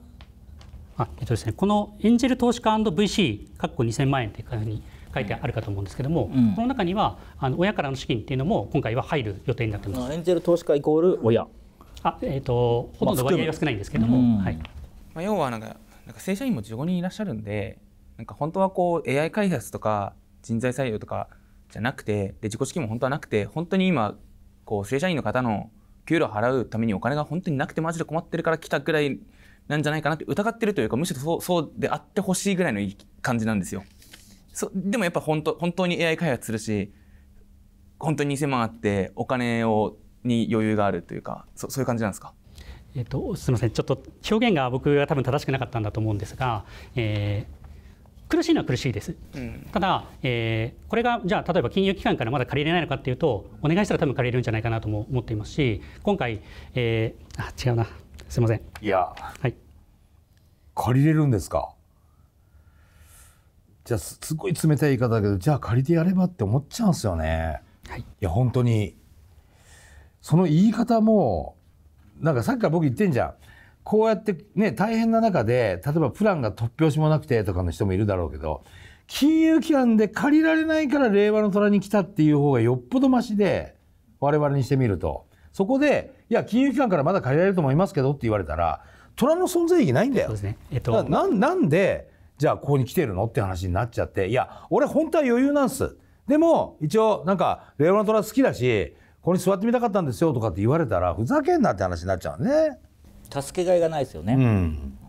あえっとですねこのエンジェル投資家 &VC かっこ2000万円っていうふうに書いてあるかと思うんですけども、うん。この中にはあの親からの資金っていうのも今回は入る予定になってます。エンジェル投資家イコール親あえっとほとんど割合は少ないんですけども、うんはい。まあ、要はなんかなんか正社員も15人いらっしゃるんでなんか本当はこう AI 開発とか人材採用とかじゃなくてで自己資金も本当はなくて本当に今こう正社員の方の給料を払うためにお金が本当になくてマジで困ってるから来たぐらいなんじゃないかなって疑ってるというかむしろそうそうであってほしいぐらいのいい感じなんですよ。そでもやっぱ本当本当に AI 開発するし本当に2000万あってお金をに余裕があるというかそそういう感じなんですか？えっとすみません。ちょっと表現が僕が多分正しくなかったんだと思うんですが、えー苦しいのは苦しいです。うん。ただ、えーこれがじゃあ例えば金融機関からまだ借りれないのかっていうとお願いしたら多分借りれるんじゃないかなとも思っていますし今回、えーあ違うな。すみません。いやはい。借りれるんですか？じゃあすすごい冷たい言い方だけどじゃあ借りてやればって思っちゃうんですよね。はい。いや本当にその言い方もなんかさっきから僕言ってんじゃん。こうやってね大変な中で例えばプランが突拍子もなくてとかの人もいるだろうけど金融機関で借りられないから令和の虎に来たっていう方がよっぽどマシで我々にしてみると。そこでいや金融機関からまだ借りられると思いますけどって言われたら虎の存在意義ないんだよ。そうですね。えっとなんなんでじゃあここに来てるのって話になっちゃっていや俺本当は余裕なんす。でも一応なんか令和の虎好きだしここに座ってみたかったんですよとかって言われたらふざけんなって話になっちゃうね。助けがいがないですよね、うん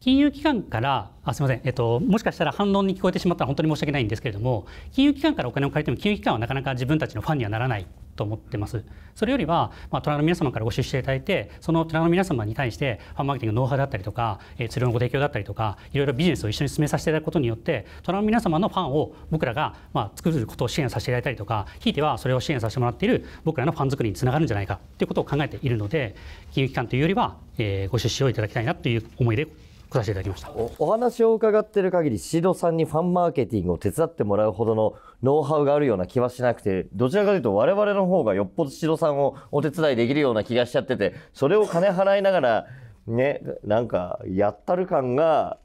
金融機関からあすみません、えっと、もしかしたら反論に聞こえてしまったら本当に申し訳ないんですけれども金融機関からお金を借りても金融機関はなかなか自分たちのファンにはならないと思ってます。それよりは、まあ、虎の皆様からご出資していただいてその虎の皆様に対してファンマーケティングのノウハウだったりとか、えー、のご提供だったりとかいろいろビジネスを一緒に進めさせていただくことによって虎の皆様のファンを僕らが、まあ、作ることを支援させていただいたりとかひいてはそれを支援させてもらっている僕らのファン作りにつながるんじゃないかということを考えているので金融機関というよりは、えーご出資をいただきたいなという思いで来させていただきました。おお話を伺ってる限り宍戸さんにファンマーケティングを手伝ってもらうほどのノウハウがあるような気はしなくてどちらかというと我々の方がよっぽど宍戸さんをお手伝いできるような気がしちゃっててそれを金払いながらねなんかやったる感が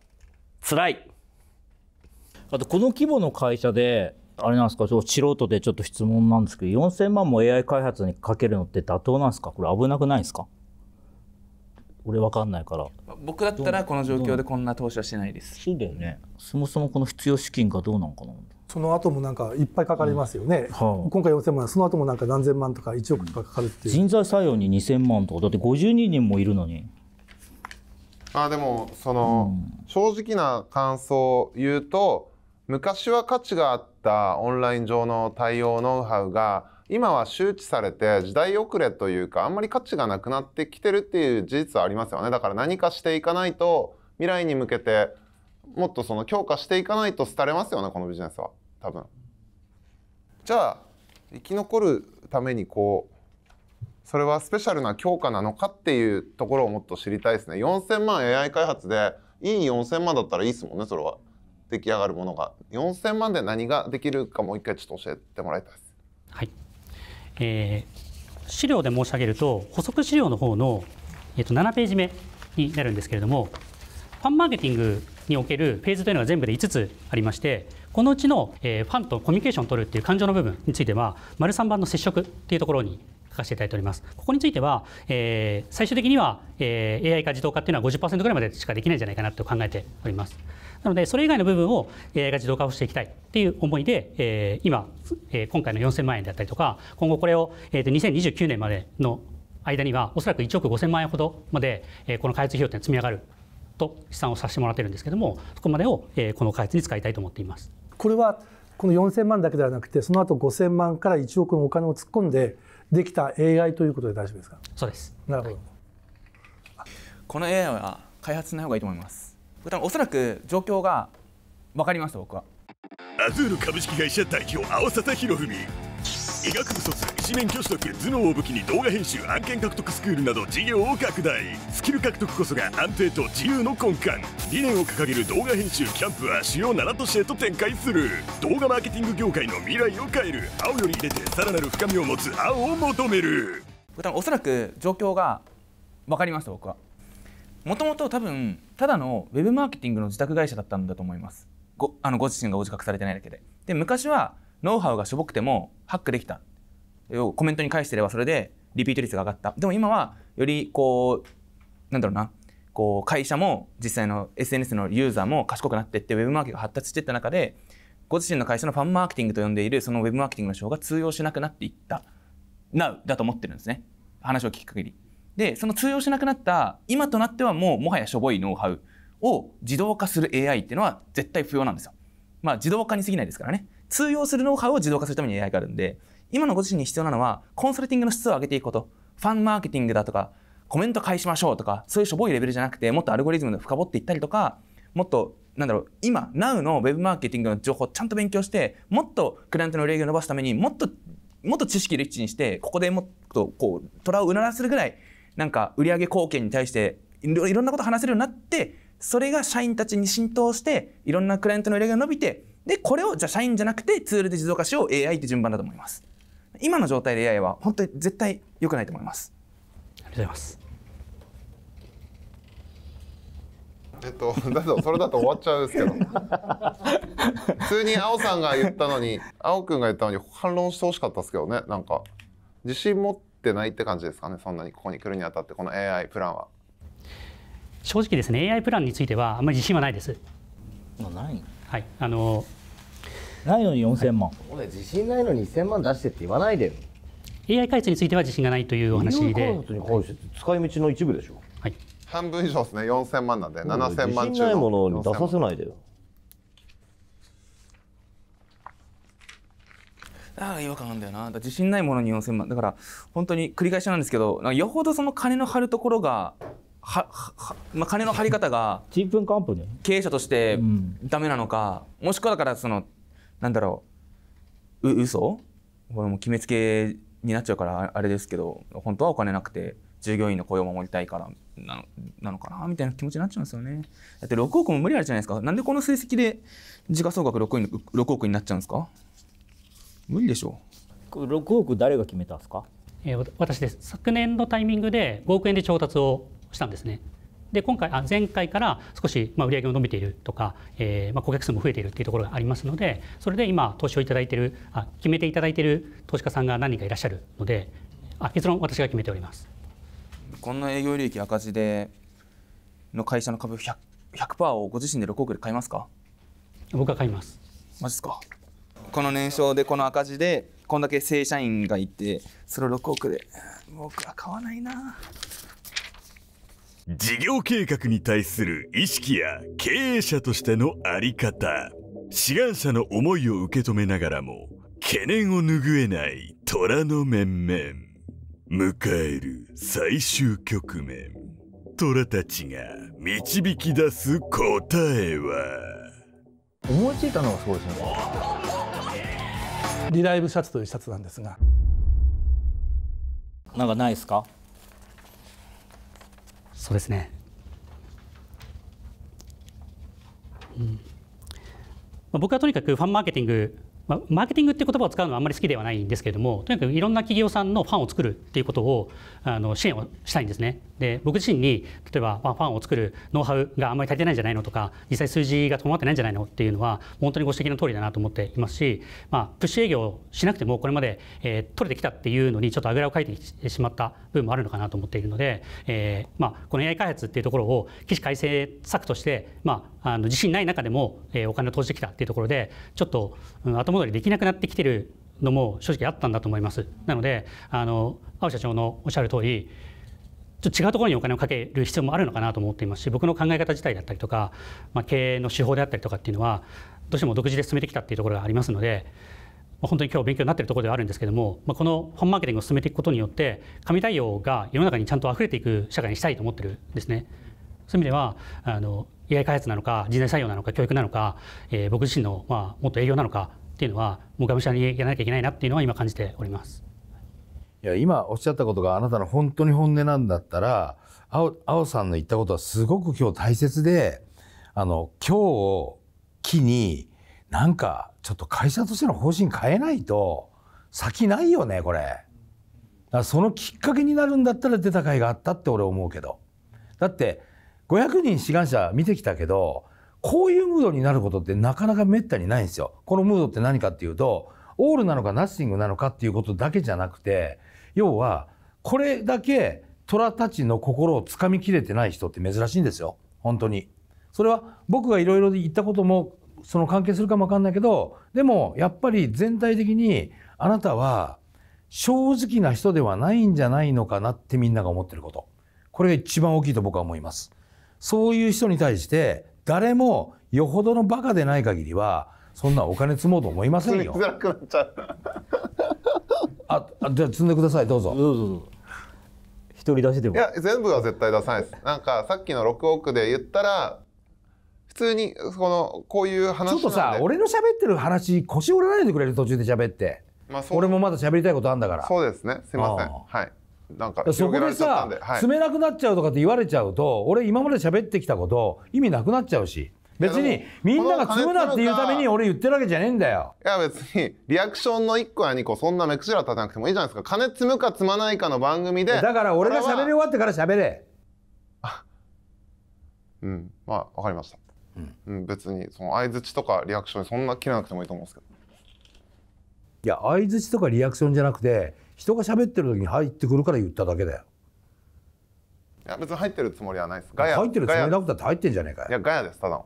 辛いあとこの規模の会社であれなんですか素人でちょっと質問なんですけど4000万も AI 開発にかけるのって妥当なんですか？これ危なくないですか？俺わかんないから。僕だったらこの状況でこんな投資はしないです。そうだよね。そもそもこの必要資金がどうなのかな？その後もなんかいっぱいかかりますよね、はあ。今回4000万その後もなんか何千万とか1億とかかかるっていう、人材採用に2000万とか。だって52人もいるのに。あでもその、正直な感想を言うと昔は価値があったオンライン上の対応ノウハウが今は周知されて時代遅れというかあんまり価値がなくなってきてるっていう事実はありますよね。だから何かしていかないと未来に向けてもっとその強化していかないと廃れますよねこのビジネスは。多分。じゃあ生き残るためにこうそれはスペシャルな強化なのかっていうところをもっと知りたいですね。4000万 AI 開発でいい4000万だったらいいですもんねそれは。出来上がるものが。4000万で何ができるかもう一回ちょっと教えてもらいたいです。はい。えー、資料で申し上げると補足資料の方の、えー、と7ページ目になるんですけれどもファンマーケティングにおけるフェーズというのが全部で5つありましてこのうちの、えー、ファンとコミュニケーションを取るっていう感情の部分については丸3番の接触っていうところに書かせていただいております。ここについては、えー、最終的には、えー、AI 化自動化っていうのは50%ぐらいまでしかできないんじゃないかなと考えております。なので、それ以外の部分を AI 化自動化をしていきたいっていう思いで、えー、今、えー、今回の4000万円であったりとか、今後これを、えー、と2029年までの間には、おそらく1億5000万円ほどまで、えー、この開発費用って積み上がると試算をさせてもらってるんですけども、そこまでを、えー、この開発に使いたいと思っています。これはこの4000万だけではなくて、その後5000万から1億のお金を突っ込んで、できた AI ということで大丈夫ですか？そうです。なるほど、はい、この AI は開発しない方がいいと思いますおそらく状況が分かります僕は。アズール株式会社代表青笹博文。医学部卒医師免許取得頭脳を武器に動画編集案件獲得スクールなど事業を拡大。スキル獲得こそが安定と自由の根幹。理念を掲げる動画編集キャンプは主要7都市へと展開する。動画マーケティング業界の未来を変える。青より入れてさらなる深みを持つ青を求める。おそらく状況が分かります僕はもともと多分ただのウェブマーケティングの自宅会社だったんだと思います。ごあのご自身がご自覚されてないだけで。で昔はノウハウがしょぼくてもハックできた。コメントに返してればそれでリピート率が上がった。でも今はよりこうなんだろうな。こう会社も実際の SNS のユーザーも賢くなっていってウェブマーケティングが発達していった中でご自身の会社のファンマーケティングと呼んでいるそのウェブマーケティングの手法が通用しなくなっていった。Now だと思ってるんですね。話を聞く限り。でその通用しなくなった今となってはもうもはやしょぼいノウハウを自動化する AI っていうのは絶対不要なんですよまあ自動化に過ぎないですからね通用するノウハウを自動化するために AI があるんで、今のご自身に必要なのは、コンサルティングの質を上げていくこと。ファンマーケティングだとか、コメント返しましょうとか、そういうしょぼいレベルじゃなくて、もっとアルゴリズムで深掘っていったりとか、もっと、なんだろう、今、Now の Web マーケティングの情報をちゃんと勉強して、もっとクライアントの売り上げを伸ばすためにもっと、もっと知識リッチにして、ここでもっと、こう、虎をうならせるぐらい、なんか売上貢献に対していろんなこと話せるようになって、それが社員たちに浸透して、いろんなクライアントの売り上げが伸びて、で、これをじゃあ社員じゃなくてツールで自動化しよう AI って順番だと思います。今の状態で AI は本当に絶対良くないと思います。ありがとうございます。えっと、だとそれだと終わっちゃうんですけど 普通に青さんが言ったのに青くんが言ったのに反論してほしかったですけどねなんか自信持ってないって感じですかねそんなにここに来るにあたってこの AI プランは。正直ですね AI プランについてはあんまり自信はないです。ない？はいあのないのに4000万、はい、自信ないのに1000万出してって言わないで AI 開発については自信がないというお話で。AI 開発に関して使い道の一部でしょ。はい。半分以上ですね4000万なんで7000万中のないものに出させないでよああ違和感あるんだよな。自信ないものに4000万だから本当に繰り返しなんですけどよほどその金の張るところがははまあ、金の張り方がチープンカンプに。経営者としてダメなのか、うん、もしくはだからそのなんだろうう嘘？これも決めつけになっちゃうからあれですけど本当はお金なくて従業員の雇用を守りたいからなのなのかな？みたいな気持ちになっちゃうんですよね。だって6億も無理あるじゃないですか。なんでこの成績で時価総額 6, 億 ,6 億になっちゃうんですか？無理でしょ。う6億誰が決めたんですか？えー、私です。昨年のタイミングで5億円で調達をしたんですね。で今回あ前回から少しまあ売上が伸びているとか、えー、まあ顧客数も増えているっていうところがありますのでそれで今投資をいただいているあ決めていただいている投資家さんが何人かいらっしゃるのであ結論私が決めております。こんな営業利益赤字での会社の株 100%, 100をご自身で6億で買いますか？僕は買います。マジですか？この年商でこの赤字でこんだけ正社員がいてそれを6億で。僕は買わないな。事業計画に対する意識や経営者としてのあり方志願者の思いを受け止めながらも懸念を拭えない虎の面々。迎える最終局面。虎たちが導き出す答えは。思いついたのがすごいですねリライブシャツというシャツなんですが。なんかないですか？そうですね。うん。まあ、僕はとにかくファンマーケティング、まあ、マーケティングっていう言葉を使うのはあんまり好きではないんですけれどもとにかくいろんな企業さんのファンを作るっていうことをあの支援をしたいんですね。で僕自身に例えばファンを作るノウハウがあんまり足りてないんじゃないのとか実際数字が伴ってないんじゃないのっていうのは本当にご指摘の通りだなと思っていますし、まあ、プッシュ営業しなくてもこれまで、えー取れてきたっていうのにちょっとあぐらをかいてしまった部分もあるのかなと思っているので、えーまあ、この AI 開発っていうところを起死回生策として、まあ、あの自信ない中でも、えーお金を投じてきたっていうところでちょっと、うん後戻りできなくなってきてるのも正直あったんだと思います。なのであの青社長のおっしゃる通りちょっと違うところにお金をかける必要もあるのかなと思っていますし僕の考え方自体だったりとか、まあ、経営の手法であったりとかっていうのはどうしても独自で進めてきたっていうところがありますので、まあ本当に今日勉強になってるところではあるんですけども、まあ、このファンマーケティングを進めていくことによって神対応が世の中にちゃんと溢れていく社会にしたいと思ってるんですね。そういう意味ではあの AI 開発なのか人材採用なのか教育なのか、えー僕自身の、まあ、もっと営業なのかっていうのはもうがむしゃらにやらなきゃいけないなっていうのは今感じております。いや今おっしゃったことがあなたの本当に本音なんだったら青青さんの言ったことはすごく今日大切であの今日を機になんかちょっと会社としての方針変えないと先ないよねこれ。だからそのきっかけになるんだったら出た甲斐があったって俺思うけどだって500人志願者見てきたけどこういうムードになることってなかなかめったにないんですよ。このムードって何かっていうとオールなのかナッシングなのかっていうことだけじゃなくて要はこれだけ虎たちの心をつかみきれてない人って珍しいんですよ本当に。それは僕がいろいろ言ったこともその関係するかもわかんないけどでもやっぱり全体的にあなたは正直な人ではないんじゃないのかなってみんなが思ってることこれが一番大きいと僕は思いますそういう人に対して誰もよほどのバカでない限りはそんなお金積もうと思いませんよ。づらくなっちゃう。ああじゃあ積んでください。どうぞ。どうぞどうぞ。一人出しでも。いや全部は絶対出さないです。なんかさっきの6億で言ったら普通にこのこういう話なんで。ちょっとさ俺の喋ってる話腰折らないでくれる？途中で喋って。まあそう。俺もまだ喋りたいことあるんだから。そうですね。すいません。あ。はいなんかそこでさはい、積めなくなっちゃうとかって言われちゃうと俺今まで喋ってきたこと意味なくなっちゃうし。別にみんなが積むなっていうために俺言ってるわけじゃねえんだよ。いや別にリアクションの1個や2個そんな目くじら立てなくてもいいじゃないですか。金積むか積まないかの番組で。だから俺が喋り終わってから喋れ。うんまあわかりました、うん。別にその相づちとかリアクションそんな切らなくてもいいと思うんですけど。いや相づちとかリアクションじゃなくて人が喋ってる時に入ってくるから言っただけだよ。いや別に入ってるつもりはないです。ガヤ入ってるつもりなくたって入ってんじゃねえかよ。いやガヤですただの。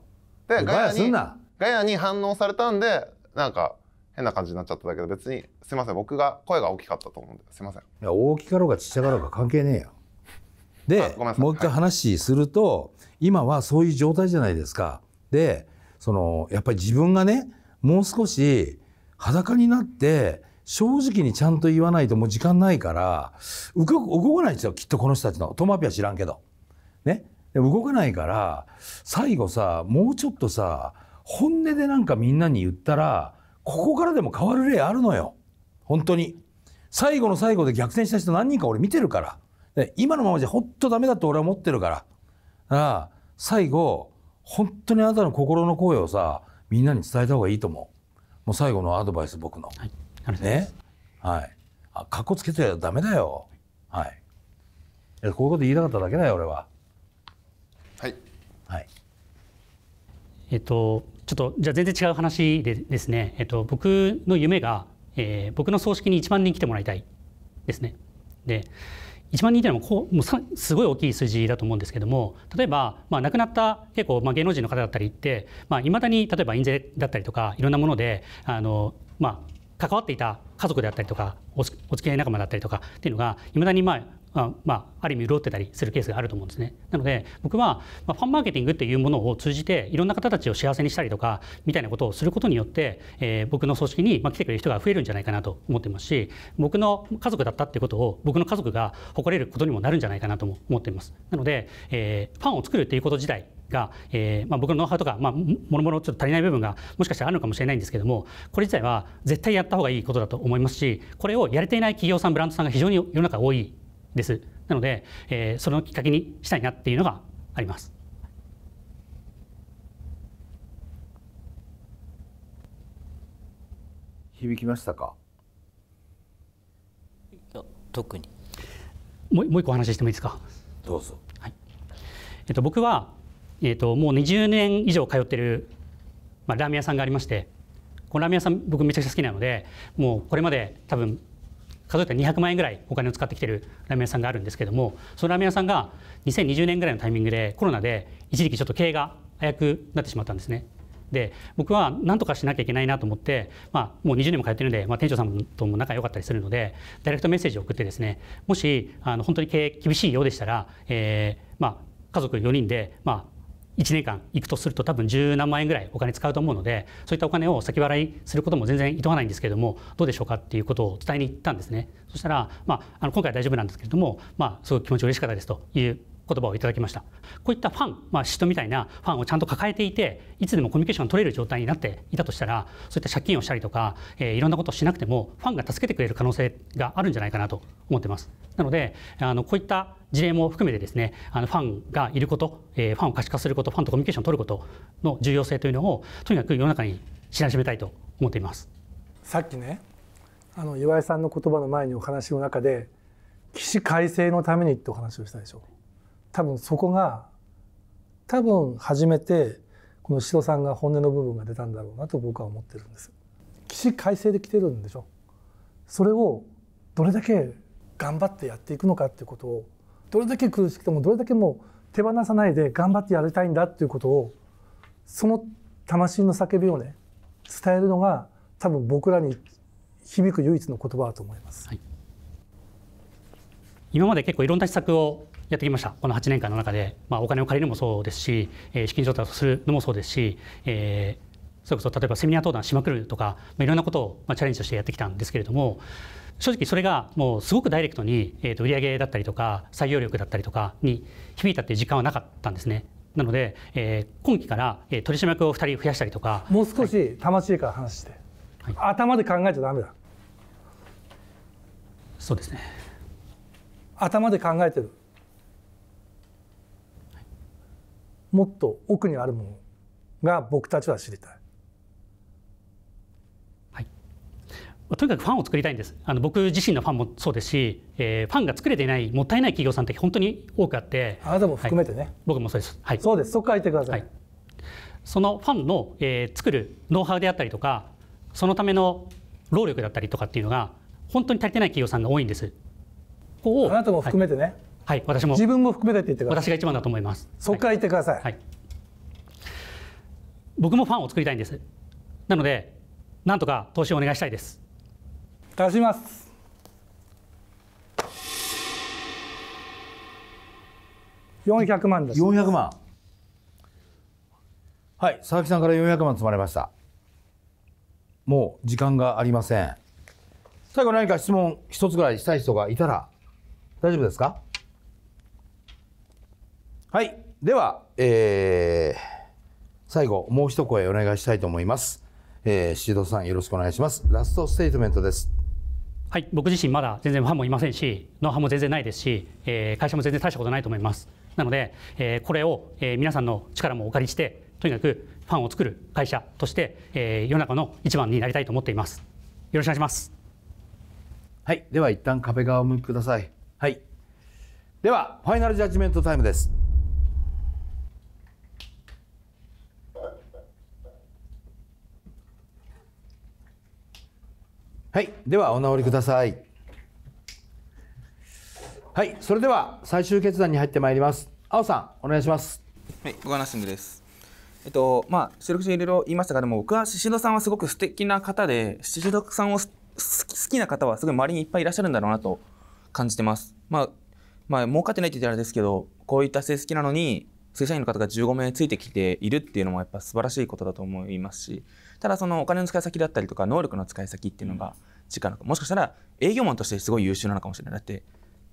でガヤすんな。ガヤに反応されたんでなんか変な感じになっちゃっただけど別にすいません。僕が声が大きかったと思うんですいません。いや大きかろうがちっちゃかろうが関係ねえよ。でもう一回話すると、今はそういう状態じゃないですか。でそのやっぱり自分がねもう少し裸になって正直にちゃんと言わないともう時間ないから動かないですよきっとこの人たちの。トマピは知らんけど。ね。動かないから最後さもうちょっとさ本音でなんかみんなに言ったらここからでも変わる例あるのよ。本当に。最後の最後で逆転した人何人か俺見てるから。今のままじゃ本当ダメだと俺は思ってるから。だから最後本当にあなたの心の声をさみんなに伝えた方がいいと思う。もう最後のアドバイス僕の、はい、ね。はい。あかっこつけてはダメだよ。はい。いやこういうこと言いたかっただけだよ俺は。はい。はい。えっと、ちょっとじゃあ全然違う話でですね、えっと、僕の夢が、えー僕の葬式に1万人来てもらいたい。ですね。で1万人っていうのはこうもうさすごい大きい数字だと思うんですけども例えば、まあ、亡くなった結構、まあ、芸能人の方だったりっていまあ、未だに例えば印税だったりとかいろんなものであの、まあ、関わっていた家族であったりとかお付き合い仲間だったりとかっていうのがいまだに、まああまあ、ある意味潤ってたりするケースがあると思うんですね。なので僕は、まあ、ファンマーケティングっていうものを通じていろんな方たちを幸せにしたりとかみたいなことをすることによって、えー僕の組織に、まあ、来てくれる人が増えるんじゃないかなと思ってますし僕の家族だったってことを僕の家族が誇れることにもなるんじゃないかなとも思っています。なので、えーファンを作るっていうこと自体が、えーまあ、僕のノウハウとか、まあ、もろもろちょっと足りない部分がもしかしたらあるのかもしれないんですけどもこれ自体は絶対やった方がいいことだと思いますしこれをやれていない企業さんブランドさんが非常に世の中多いです。なので、えー、そのきっかけにしたいなっていうのがあります。響きましたか？特に。もうもう一個お話ししてもいいですか？どうぞ。えっと、僕は、えっと、もう20年以上通ってる、まあ、ラーメン屋さんがありましてこのラーメン屋さん僕めちゃくちゃ好きなのでもうこれまで多分数えたら200万円ぐらいお金を使ってきてるラーメン屋さんがあるんですけどもそのラーメン屋さんが2020年ぐらいのタイミングでコロナで一時期ちょっと経営が危うくなってしまったんですね。で僕は何とかしなきゃいけないなと思って、まあ、もう20年も通ってるんで、まあ、店長さんとも仲良かったりするのでダイレクトメッセージを送ってですねもしあの本当に経営厳しいようでしたら、えーまあ、家族4人で、まあ、1年間行くとすると多分十何万円ぐらいお金使うと思うのでそういったお金を先払いすることも全然いとわないんですけれどもどうでしょうかっていうことを伝えに行ったんですね。そしたら、まあ、あの今回は大丈夫なんですけれども、まあ、すごく気持ち嬉しかったですという言葉をいただきました。こういったファン、まあ、嫉妬みたいなファンをちゃんと抱えていていつでもコミュニケーションが取れる状態になっていたとしたらそういった借金をしたりとか、えーいろんなことをしなくてもファンが助けてくれる可能性があるんじゃないかなと思ってます。なのであのこういった事例も含めてですねあのファンがいること、えーファンを可視化することファンとコミュニケーションを取ることの重要性というのをとにかく世の中に知らしめたいと思っています。さっきねあの岩井さんの言葉の前にお話の中で起死回生のためにってお話をしたでしょ。多分そこが多分初めてこの城さんが本音の部分が出たんだろうなと僕は思ってるんです。起死回生で来てるんでしょ。それをどれだけ頑張ってやっていくのかっていうことをどれだけ苦しくてもどれだけもう手放さないで頑張ってやりたいんだっていうことをその魂の叫びをね伝えるのが多分僕らに響く唯一の言葉だと思います。今まで結構いろんな施策をやってきました。この8年間の中で、まあ、お金を借りるのもそうですし、えー資金調達をするのもそうですし、えーそれこそ例えばセミナー登壇しまくるとか、まあ、いろんなことを、まあ、チャレンジとしてやってきたんですけれども正直それがもうすごくダイレクトに、えー、と売上だったりとか採用力だったりとかに響いたっていう実感はなかったんですね。なので、えー今期から、えー取締役を2人増やしたりとか。もう少し魂から話して、頭で考えちゃダメだ。そうですね。頭で考えてるもっと奥にあるものが僕たちは知りたい。まあとにかくファンを作りたいんです。あの僕自身のファンもそうですし、えーファンが作れていないもったいない企業さんって本当に多くあって。あなたも含めてね、僕もそうです、はい、そうです。そこから言ってください、はい。そのファンの、えー作るノウハウであったりとかそのための労力だったりとかっていうのが本当に足りてない企業さんが多いんです。ここをあなたも含めてね、はい、私も。自分も含めてって言ってください。私が一番だと思います。そこから言ってください、はい、僕もファンを作りたいんです。なのでなんとか投資をお願いしたいです。出します。400万です。400万。はい佐々木さんから400万積まれました。もう時間がありません。最後何か質問一つぐらいしたい人がいたら大丈夫ですか？はいでは、えー最後もう一声お願いしたいと思いますえー、シードさんよろしくお願いしますラストステートメントですはい、僕自身まだ全然ファンもいませんし、ノウハウも全然ないですし、えー会社も全然大したことないと思います。なので、えーこれを、えー皆さんの力もお借りして、とにかくファンを作る会社として、えー世の中の一番になりたいと思っています。よろしくお願いします。はい、では一旦壁側を向きください。はい。では、ファイナルジャッジメントタイムです。はい、ではお直りください。はい、それでは最終決断に入ってまいります。青さん、お願いします。はい、僕はナッシングです。えっと、まあ、収録中いろいろ言いましたが、でも僕は宍戸さんはすごく素敵な方で、宍戸さんをす好き好きな方はすごい周りにいっぱいいらっしゃるんだろうなと感じてます。まあ、まあ、儲かってないって言ったらあれですけど、こういった成績なのに、正社員の方が15名ついてきているっていうのもやっぱ素晴らしいことだと思いますし、ただそのお金の使い先だったりとか、能力の使い先っていうのが違うのか、もしかしたら営業マンとしてすごい優秀なのかもしれない。だって、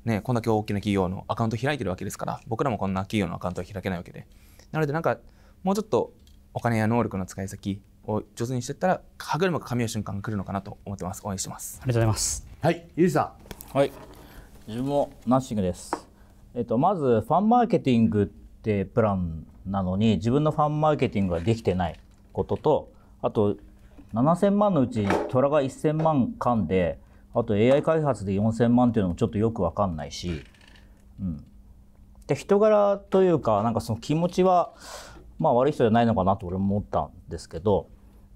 ね、こんだけ大きな企業のアカウント開いてるわけですから、僕らもこんな企業のアカウントは開けないわけで。なのでなんかもうちょっとお金や能力の使い先を上手にしていったら歯車が噛み合う瞬間が来るのかなと思ってます。応援してます。ありがとうございます。はいゆうじさはい。自分もナッシングです。えっとまずファンマーケティングってプランなのに自分のファンマーケティングができてないこととあと7000万のうち虎が1000万噛んであと AI 開発で4000万っていうのもちょっとよく分かんないし、うん、で人柄というかなんかその気持ちはまあ悪い人じゃないのかなと俺も思ったんですけど、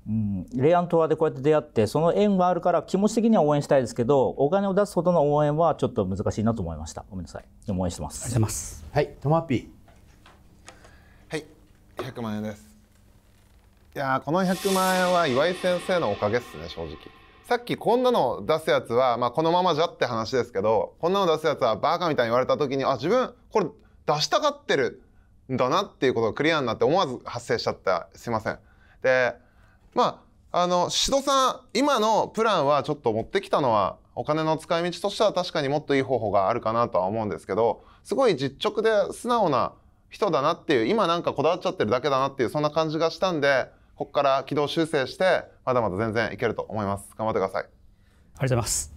うん、レイアントワでこうやって出会ってその縁があるから気持ち的には応援したいですけどお金を出すほどの応援はちょっと難しいなと思いました。ごめんなさい。でも応援してます。ありがとうございます。んはいトマピはい100万円ですいやこの100万円は岩井先生のおかげっすね正直。さっきこんなの出すやつは、まあ、このままじゃって話ですけどこんなの出すやつはバカみたいに言われた時にあ自分これ出したがってるんだなっていうことがクリアになって思わず発生しちゃったすいません。でまああの宍戸さん今のプランはちょっと持ってきたのはお金の使い道としては確かにもっといい方法があるかなとは思うんですけどすごい実直で素直な人だなっていう今なんかこだわっちゃってるだけだなっていうそんな感じがしたんでここから軌道修正してまだまだ全然いけると思います。頑張ってください。ありがとうございます。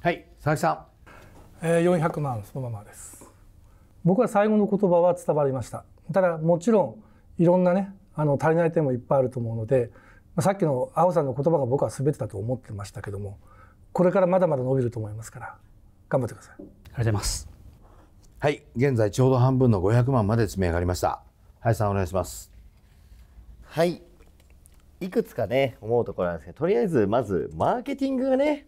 はい佐々木さん。えー、400万そのままです。僕は最後の言葉は伝わりました。ただもちろんいろんなねあの足りない点もいっぱいあると思うのでまあさっきの青さんの言葉が僕は全てだと思ってましたけどもこれからまだまだ伸びると思いますから頑張ってください。ありがとうございます。はい現在ちょうど半分の500万まで積み上がりました。林さんお願いします。はいいくつかね思うところなんですけどとりあえずまずマーケティングがね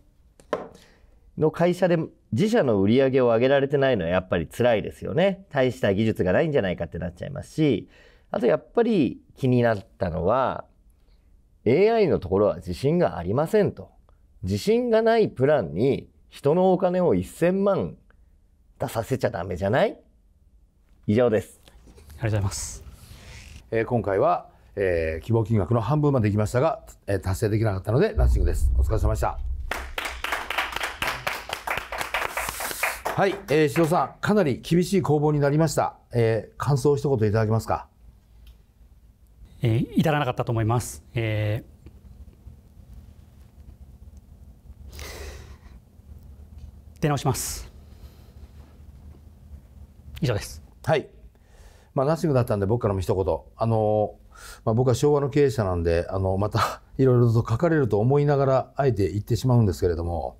の会社で自社の売り上げを上げられてないのはやっぱり辛いですよね。大した技術がないんじゃないかってなっちゃいますしあとやっぱり気になったのは AI のところは自信がありませんと。自信がないプランに人のお金を1000万出させちゃダメじゃない？以上です。ありがとうございます。えー今回は、えー希望金額の半分までいきましたが、えー達成できなかったのでラッシングですお疲れ様でしたはい、えー、塩さんかなり厳しい攻防になりました、えー感想を一言いただけますか？えー至らなかったと思います。えー出直します。以上です。はい。まあ、ナッシングだったんで僕からも一言。あの、まあ、僕は昭和の経営者なんで、あの、また いろいろと書かれると思いながら、あえて言ってしまうんですけれども、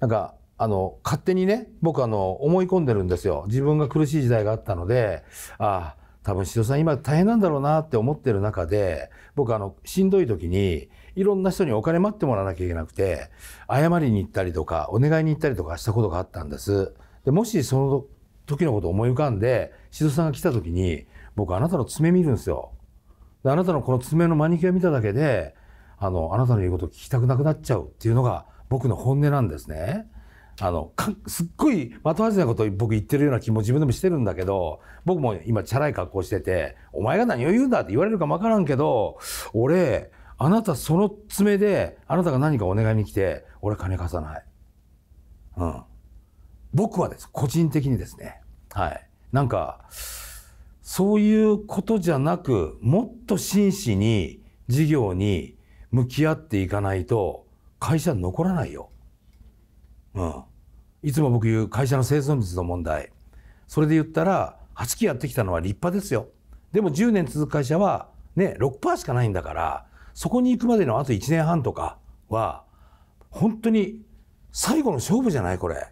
なんか、あの、勝手にね、僕あの、思い込んでるんですよ。自分が苦しい時代があったので、ああ、多分、塩さん今大変なんだろうなって思ってる中で、僕あの、しんどい時に、いろんな人にお金待ってもらわなきゃいけなくて、謝りに行ったりとか、お願いに行ったりとかしたことがあったんです。でもしその時のことを思い浮かんで、しどさんが来た時に、僕あなたの爪見るんですよ。あなたのこの爪のマニキュア見ただけで、あの、あなたの言うことを聞きたくなくなっちゃうっていうのが僕の本音なんですね。あの、すっごい的外れなことを僕言ってるような気も自分でもしてるんだけど、僕も今チャラい格好してて、お前が何を言うんだって言われるかもわからんけど、俺、あなたその爪で、あなたが何かお願いに来て、俺金貸さない。うん。僕はです。個人的にですね。はい。なんか、そういうことじゃなく、もっと真摯に事業に向き合っていかないと、会社残らないよ。うん。いつも僕言う会社の生存率の問題。それで言ったら、8期やってきたのは立派ですよ。でも10年続く会社は、ね、6%しかないんだから、そこに行くまでのあと1年半とかは、本当に最後の勝負じゃないこれ。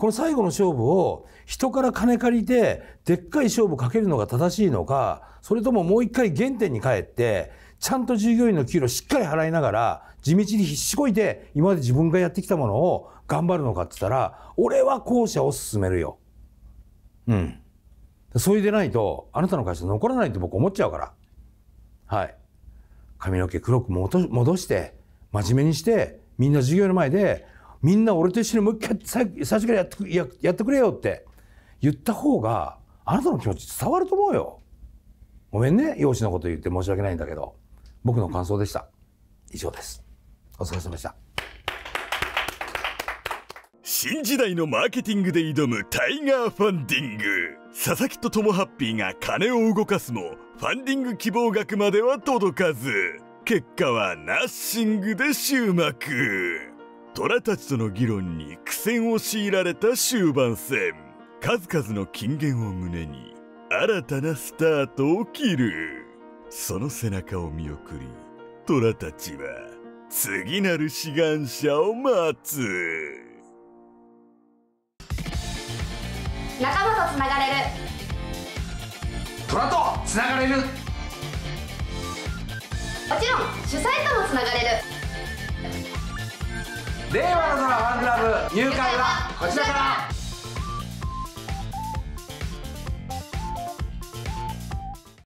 この最後の勝負を人から金借りてでっかい勝負かけるのが正しいのかそれとももう一回原点に帰ってちゃんと従業員の給料しっかり払いながら地道に必死こいて今まで自分がやってきたものを頑張るのかって言ったら俺は後者を進めるよ。うん。それでないとあなたの会社残らないって僕思っちゃうから。はい。髪の毛黒く戻戻して真面目にしてみんな授業の前でみんな俺と一緒にもう一回最初からやってややってくれよって言った方があなたの気持ち伝わると思うよ。ごめんね容姿のこと言って申し訳ないんだけど僕の感想でした。以上です。お疲れ様でした。新時代のマーケティングで挑むタイガーファンディング佐々木とトモハッピーが金を動かすもファンディング希望額までは届かず結果はナッシングで終幕虎たちとの議論に苦戦を強いられた終盤戦。数々の金言を胸に新たなスタートを切る。その背中を見送り虎たちは次なる志願者を待つ。仲間とつながれる。虎とつながれる。もちろん主催ともつながれる令和のファンクラブ入会はこちらから。